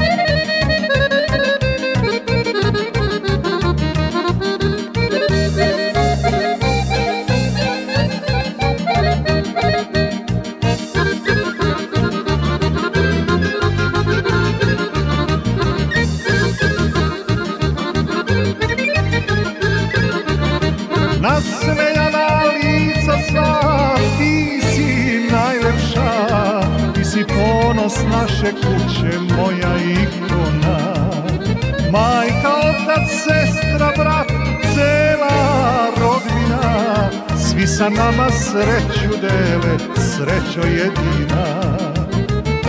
naše kuće, moja ikona. Majka, otac, sestra, brat, cela rodbina Svi sa nama sreću dele, srećo jedina.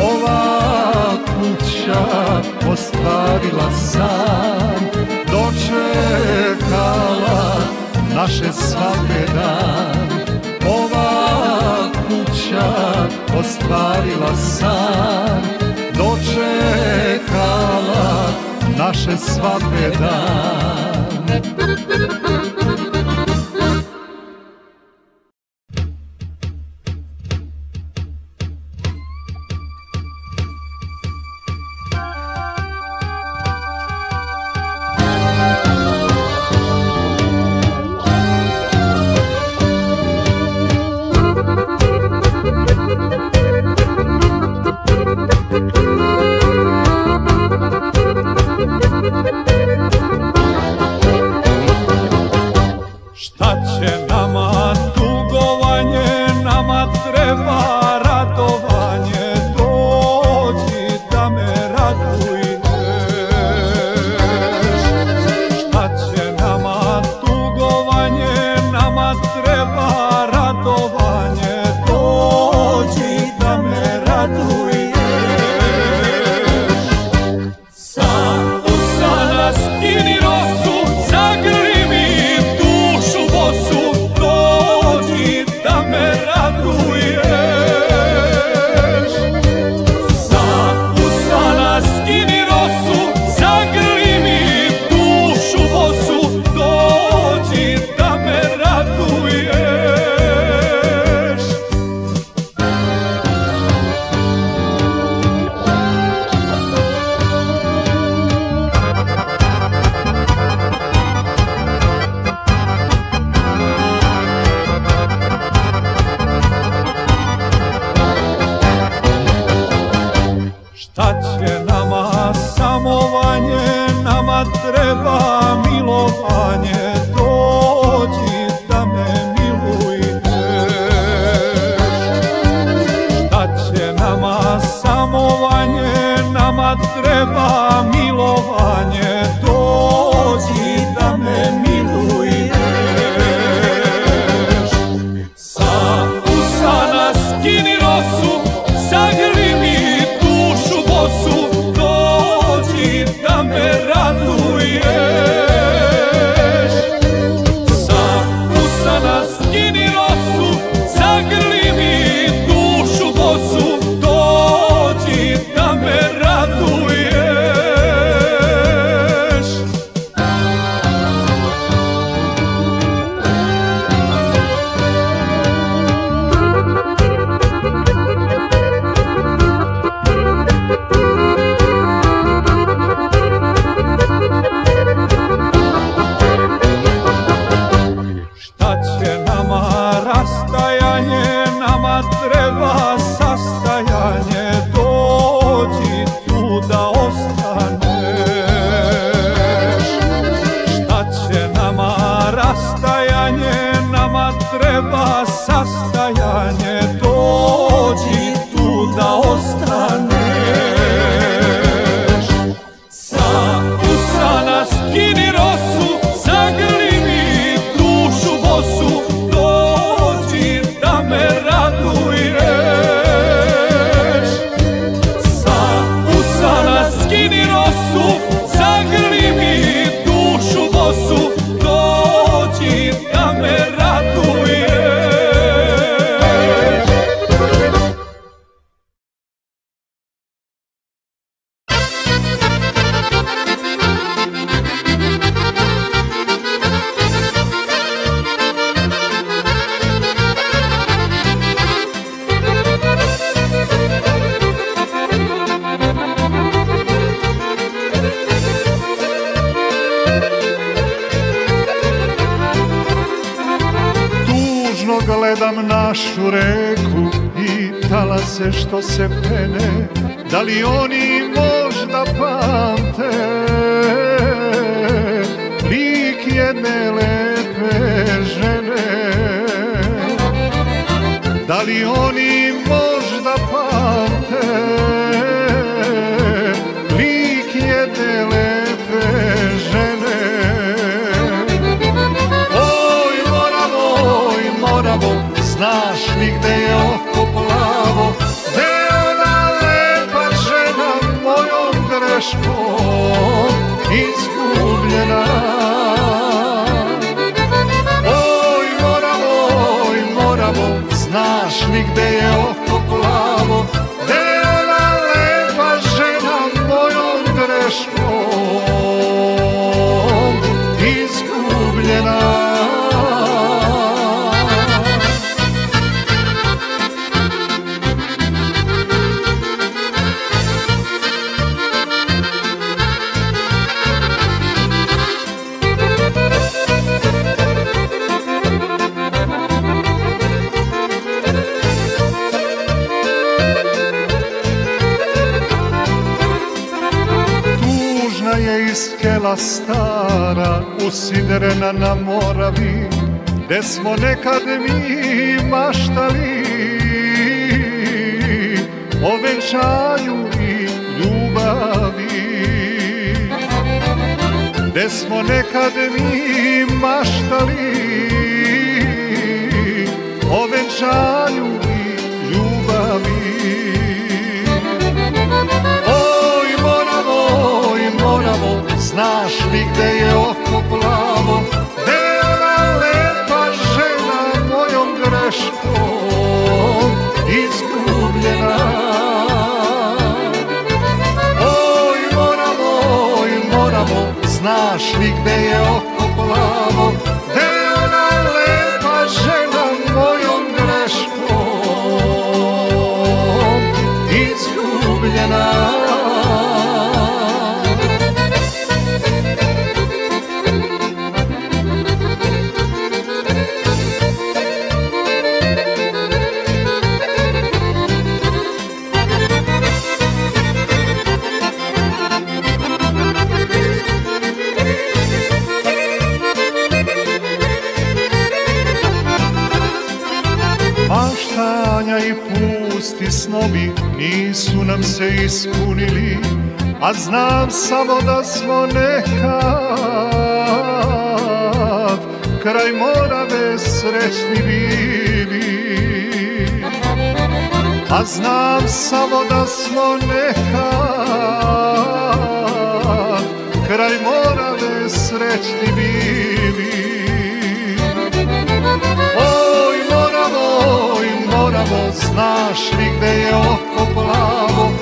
Ova kuća ostvarila sam Dočekala naše svadbe dan Ova kuća ostvarila sam. Dočekala naše svadbe dan Money. baš nigde je oko plavo. nam se ispunili, a znam samo da smo nekad kraj Morave besrećni bili. A znam samo da smo nekad kraj Morave besrećni bili. Oj Moravo, oj Moravo, znaš li gde je oko? 不拉我。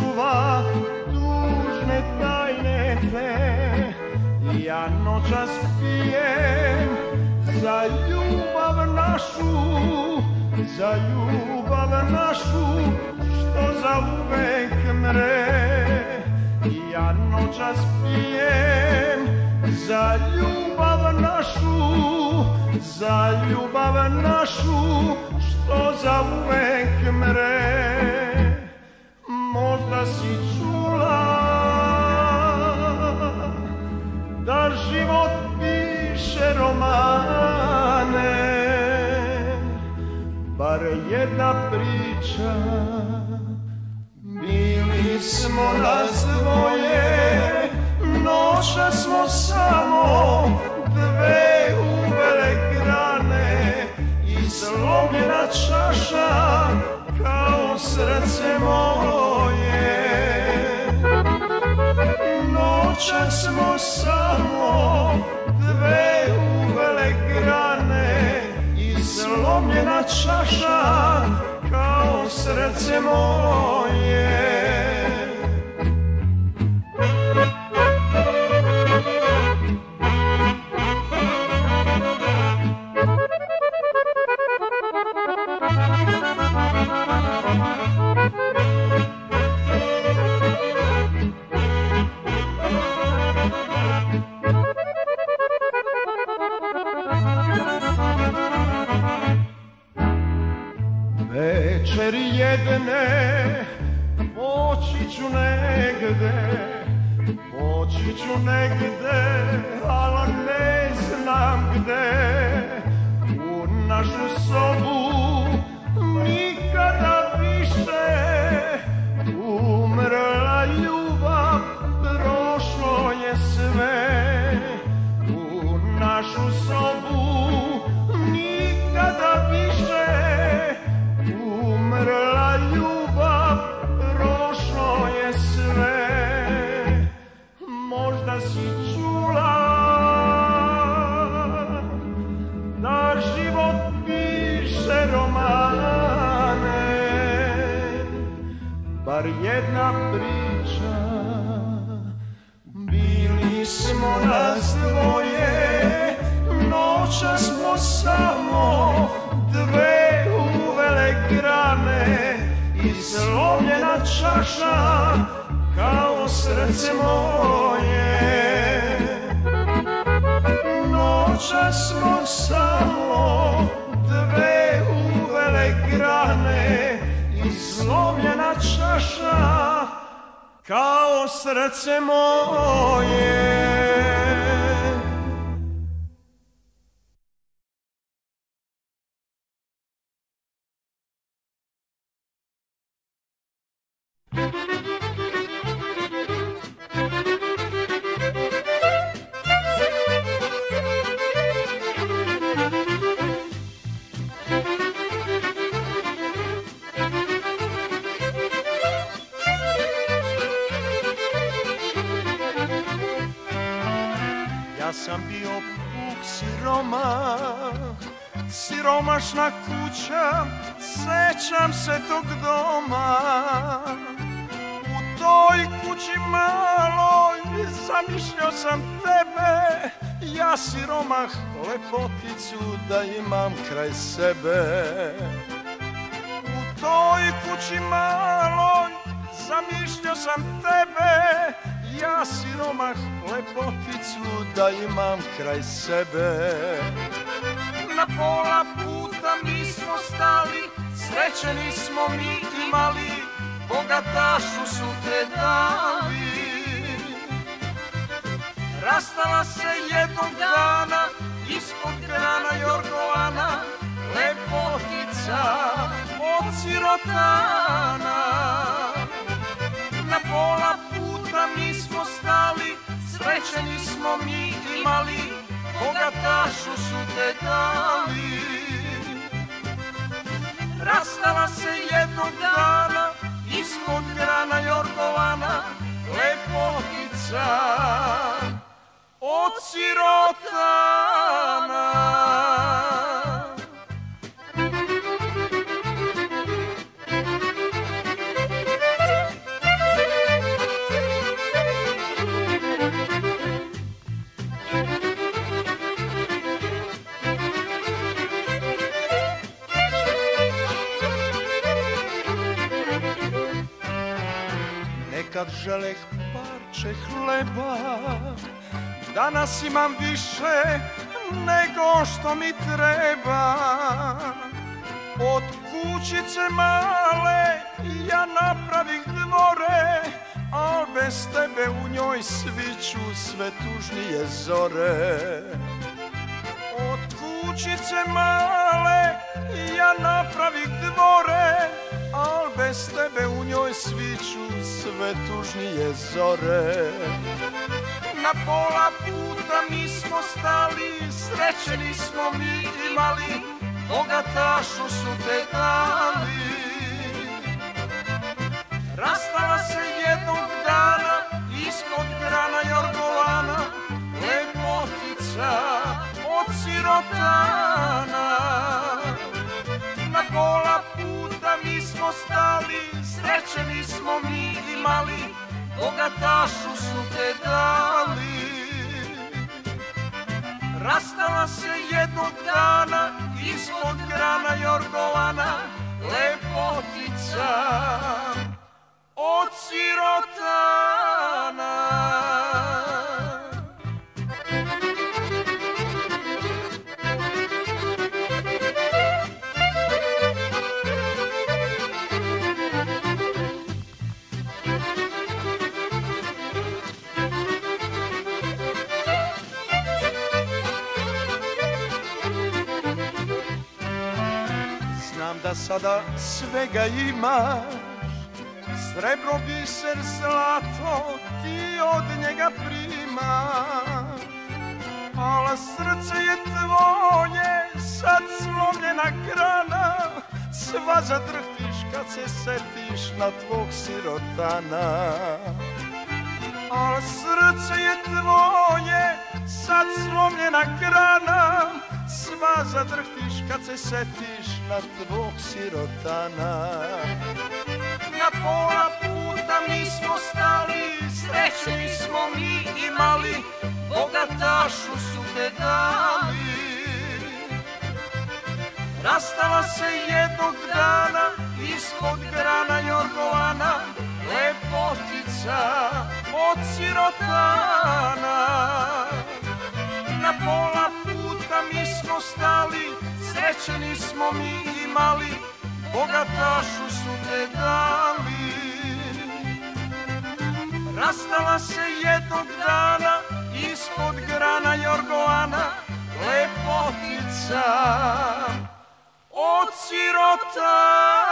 Čuva tužne tajne te Ja noćas pijem za ljubav našu Za ljubav našu što za uvek mre. Ja noćas pijem za ljubav našu Za ljubav našu što za uvek mre Možda si čula da život piše romane Bar jedna priča Bili smo nas dvoje Noća smo samo dve uvele grane I slomljena čaša kao srce moje Noća smo samo dve uvele grane I slomljena čaša kao srce moje Večer jedne poći ću negde Poći ću negde, ali ne znam gde. U našu sobu jedna priča Bili smo nas dvoje, noća smo samo dve uvele grane I slomljena čaša kao srce moje kao srce moje siromah lepoticu da imam kraj sebe. U toj kući maloj zamišljao sam tebe, ja siromah lepoticu da imam kraj sebe. Na pola puta mi smo stali, srećeni smo mi imali Bogatašu su te dali Rastala se jednog dana, ispod grana Jorgovana Lepotica od sirotana Na pola puta mi smo stali, srećeni smo mi imali, bogatašu su te dali. Rastala se jednog dana, ispod grana Jorgovana, lepotica od sirotana. Nekad želeh parče hleba Danas imam više nego što mi treba. Od kućice male ja napravih dvore Al bez tebe u njoj sviću sve tužnije zore. Od kućice male ja napravih dvore Al bez tebe u njoj sviću sve tužnije zore Na pola puta mi smo stali, srećeni smo mi imali Bogatašu su te dali. Rastala se jednog dana, ispod grana Jorgovana Lepotica od sirotana. Na pola puta mi smo stali, srećeni smo mi imali, bogatašu su te dali. Rastala se jednog dana, ispod grana Jorgovana, lepotica od sirotana. Da sada svega imaš. Srebro, biser, zlato Ti od njega primaš. Ala srce je tvoje Sad slomljena grana Sva zadrhtiš kad se setiš Na tvog sirotana. Al srce je tvoje sad slomljena grana, sva zadrhtiš kad se setiš na tvog sirotana. Na pola puta mi smo stali, srećni smo mi imali, bogatašu su te dali. Rastala se jednog dana, ispod grana Jorgovana, lepotica od sirotana na pola puta mi smo stali, srećeni smo mi imali, bogatašu su te dali. Rastala se jednog dana, ispod grana Jorgovana, lepotica od sirotana.